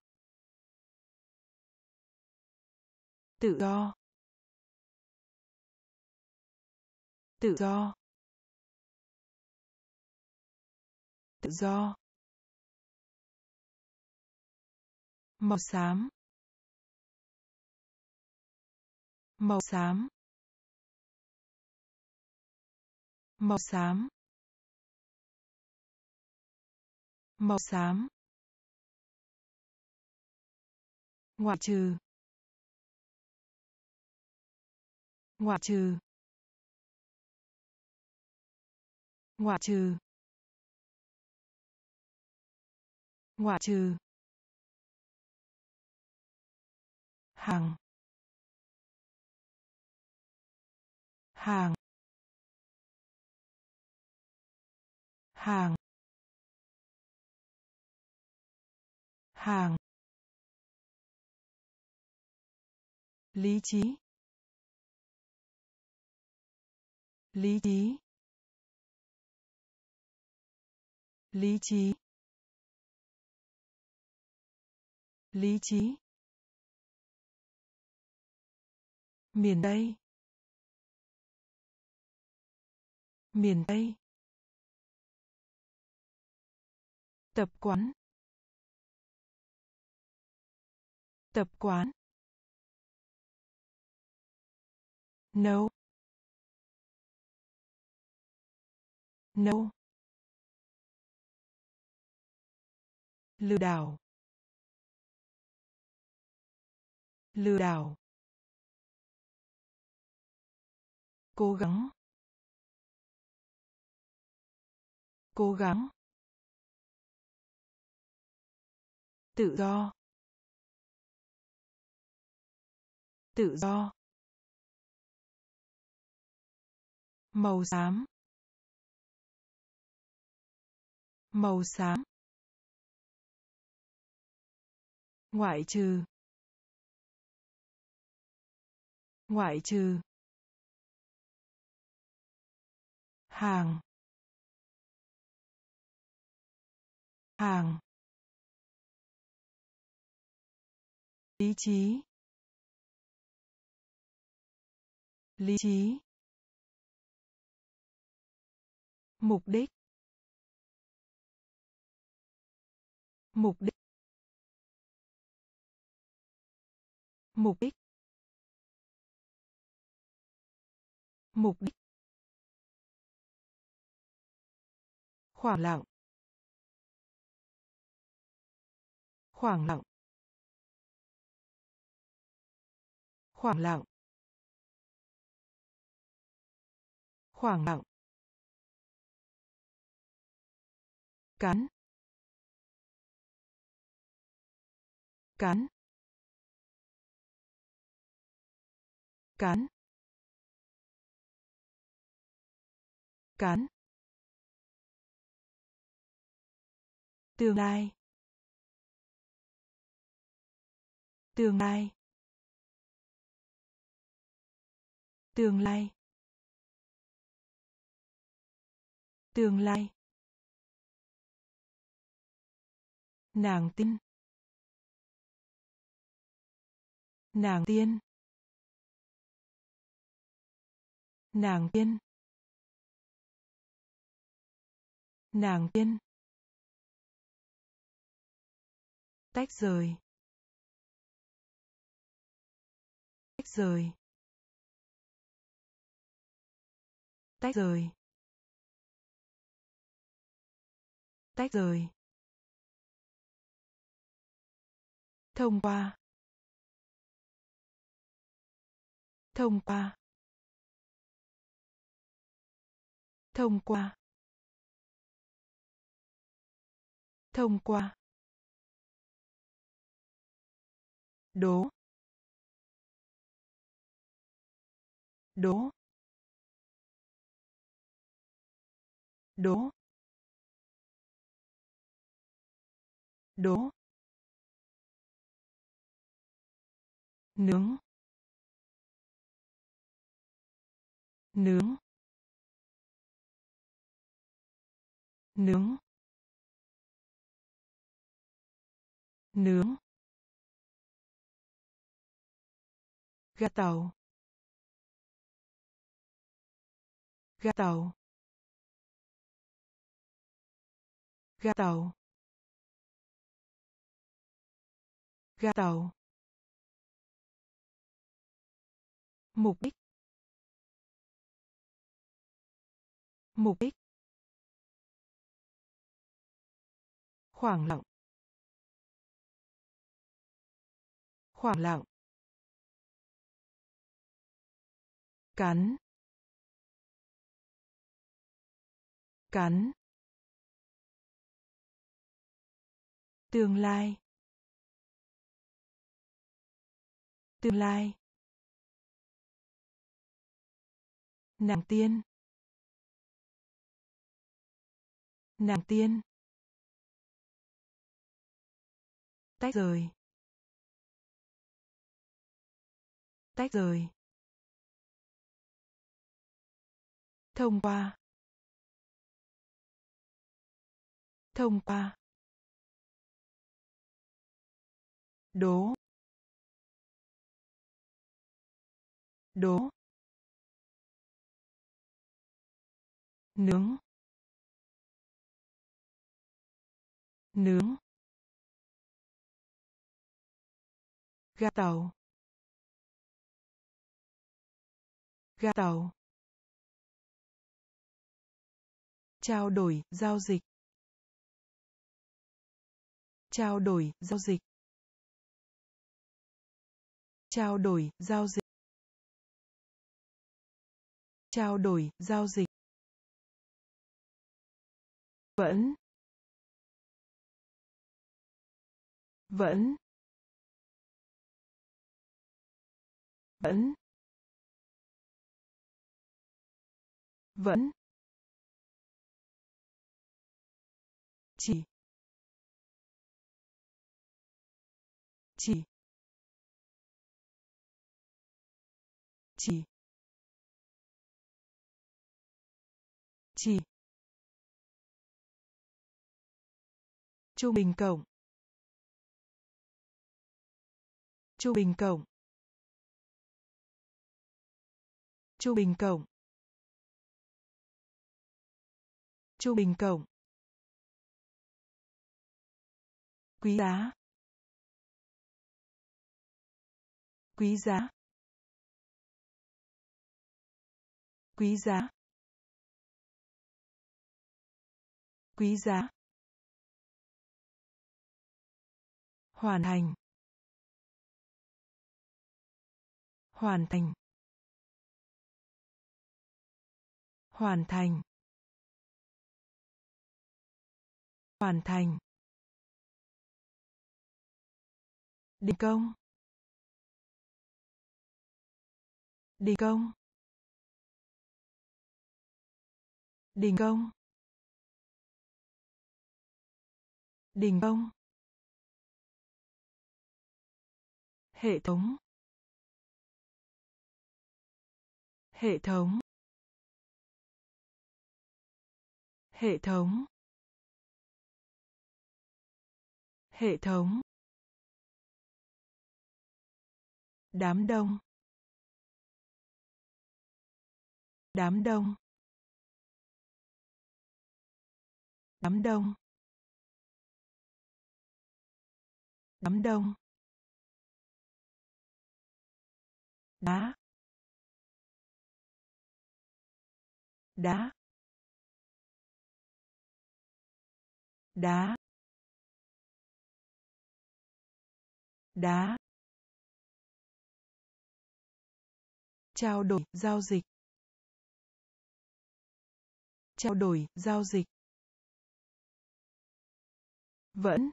Tự do. Tự do. Tự do. Màu xám. Màu xám. Màu xám. Màu xám. Ngoại trừ. Ngoại trừ. Ngoại trừ. Ngoại trừ. Hàng. Hàng. Hàng. Hàng. Lý trí. Lý trí. Lý trí. Lý trí. Miền tây. Miền tây. Tập quán. Tập quán. No. No. Lừa đảo. Lừa đảo. Cố gắng. Cố gắng. Tự do. Tự do. Màu xám. Màu xám. Ngoại trừ. Ngoại trừ. Hàng. Hàng. Lý trí. Lý trí. Mục đích. Mục đích. Mục đích. Mục đích. Khoảng lặng. Khoảng lặng. Khoảng lặng. Khoảng lặng. Cán. Cán. Cán. Cán. Tương lai. Tương lai. Tương lai. Tương lai. Nàng tiên nàng tiên. Nàng tiên. Nàng tiên. Tách rời. Tách rời. Tách rời. Tách rời. Thông qua. Thông qua. Thông qua. Thông qua. Đố. Đố. Đố. Đố. Nướng. Nướng. Nướng. Nướng. Ga tàu. Ga tàu. Ga tàu. Ga tàu. Mục đích. Mục đích. Khoảng lặng. Khoảng lặng. Cắn. Cắn. Tương lai. Tương lai. Nàng tiên. Nàng tiên. Tách rời. Tách rời. Thông qua. Thông qua. Đố. Đố. Nướng. Nướng. Ga tàu. Ga tàu. Trao đổi, giao dịch. Trao đổi, giao dịch. Trao đổi, giao dịch. Trao đổi, giao dịch vẫn. Vẫn. Vẫn. Vẫn. Chỉ. Chỉ. Chỉ. Chỉ. Trung bình cộng. Trung bình cộng. Trung bình cộng. Trung bình cộng. Quý giá. Quý giá. Quý giá. Quý giá. Hoàn thành. Hoàn thành. Hoàn thành. Hoàn thành. Đình công. Đình công. Đình công. Đình công. Hệ thống. Hệ thống. Hệ thống. Hệ thống. Đám đông. Đám đông. Đám đông. Đám đông. Đá. Đá. Đá. Đá. Trao đổi giao dịch. Trao đổi giao dịch. Vẫn.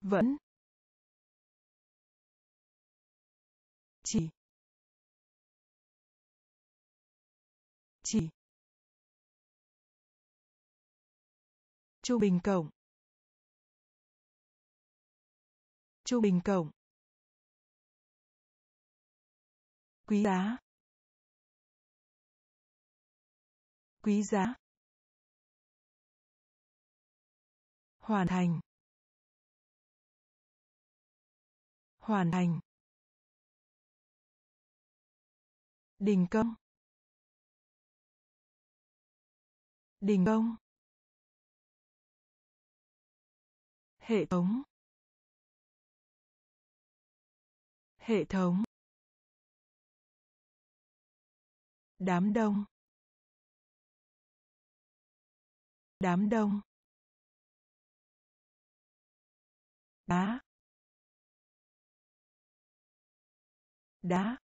Vẫn. Trung bình cộng. Trung bình cộng. Quý giá. Quý giá. Hoàn thành. Hoàn thành. Đình công. Đình công. Hệ thống. Hệ thống. Đám đông. Đám đông. Đá. Đá.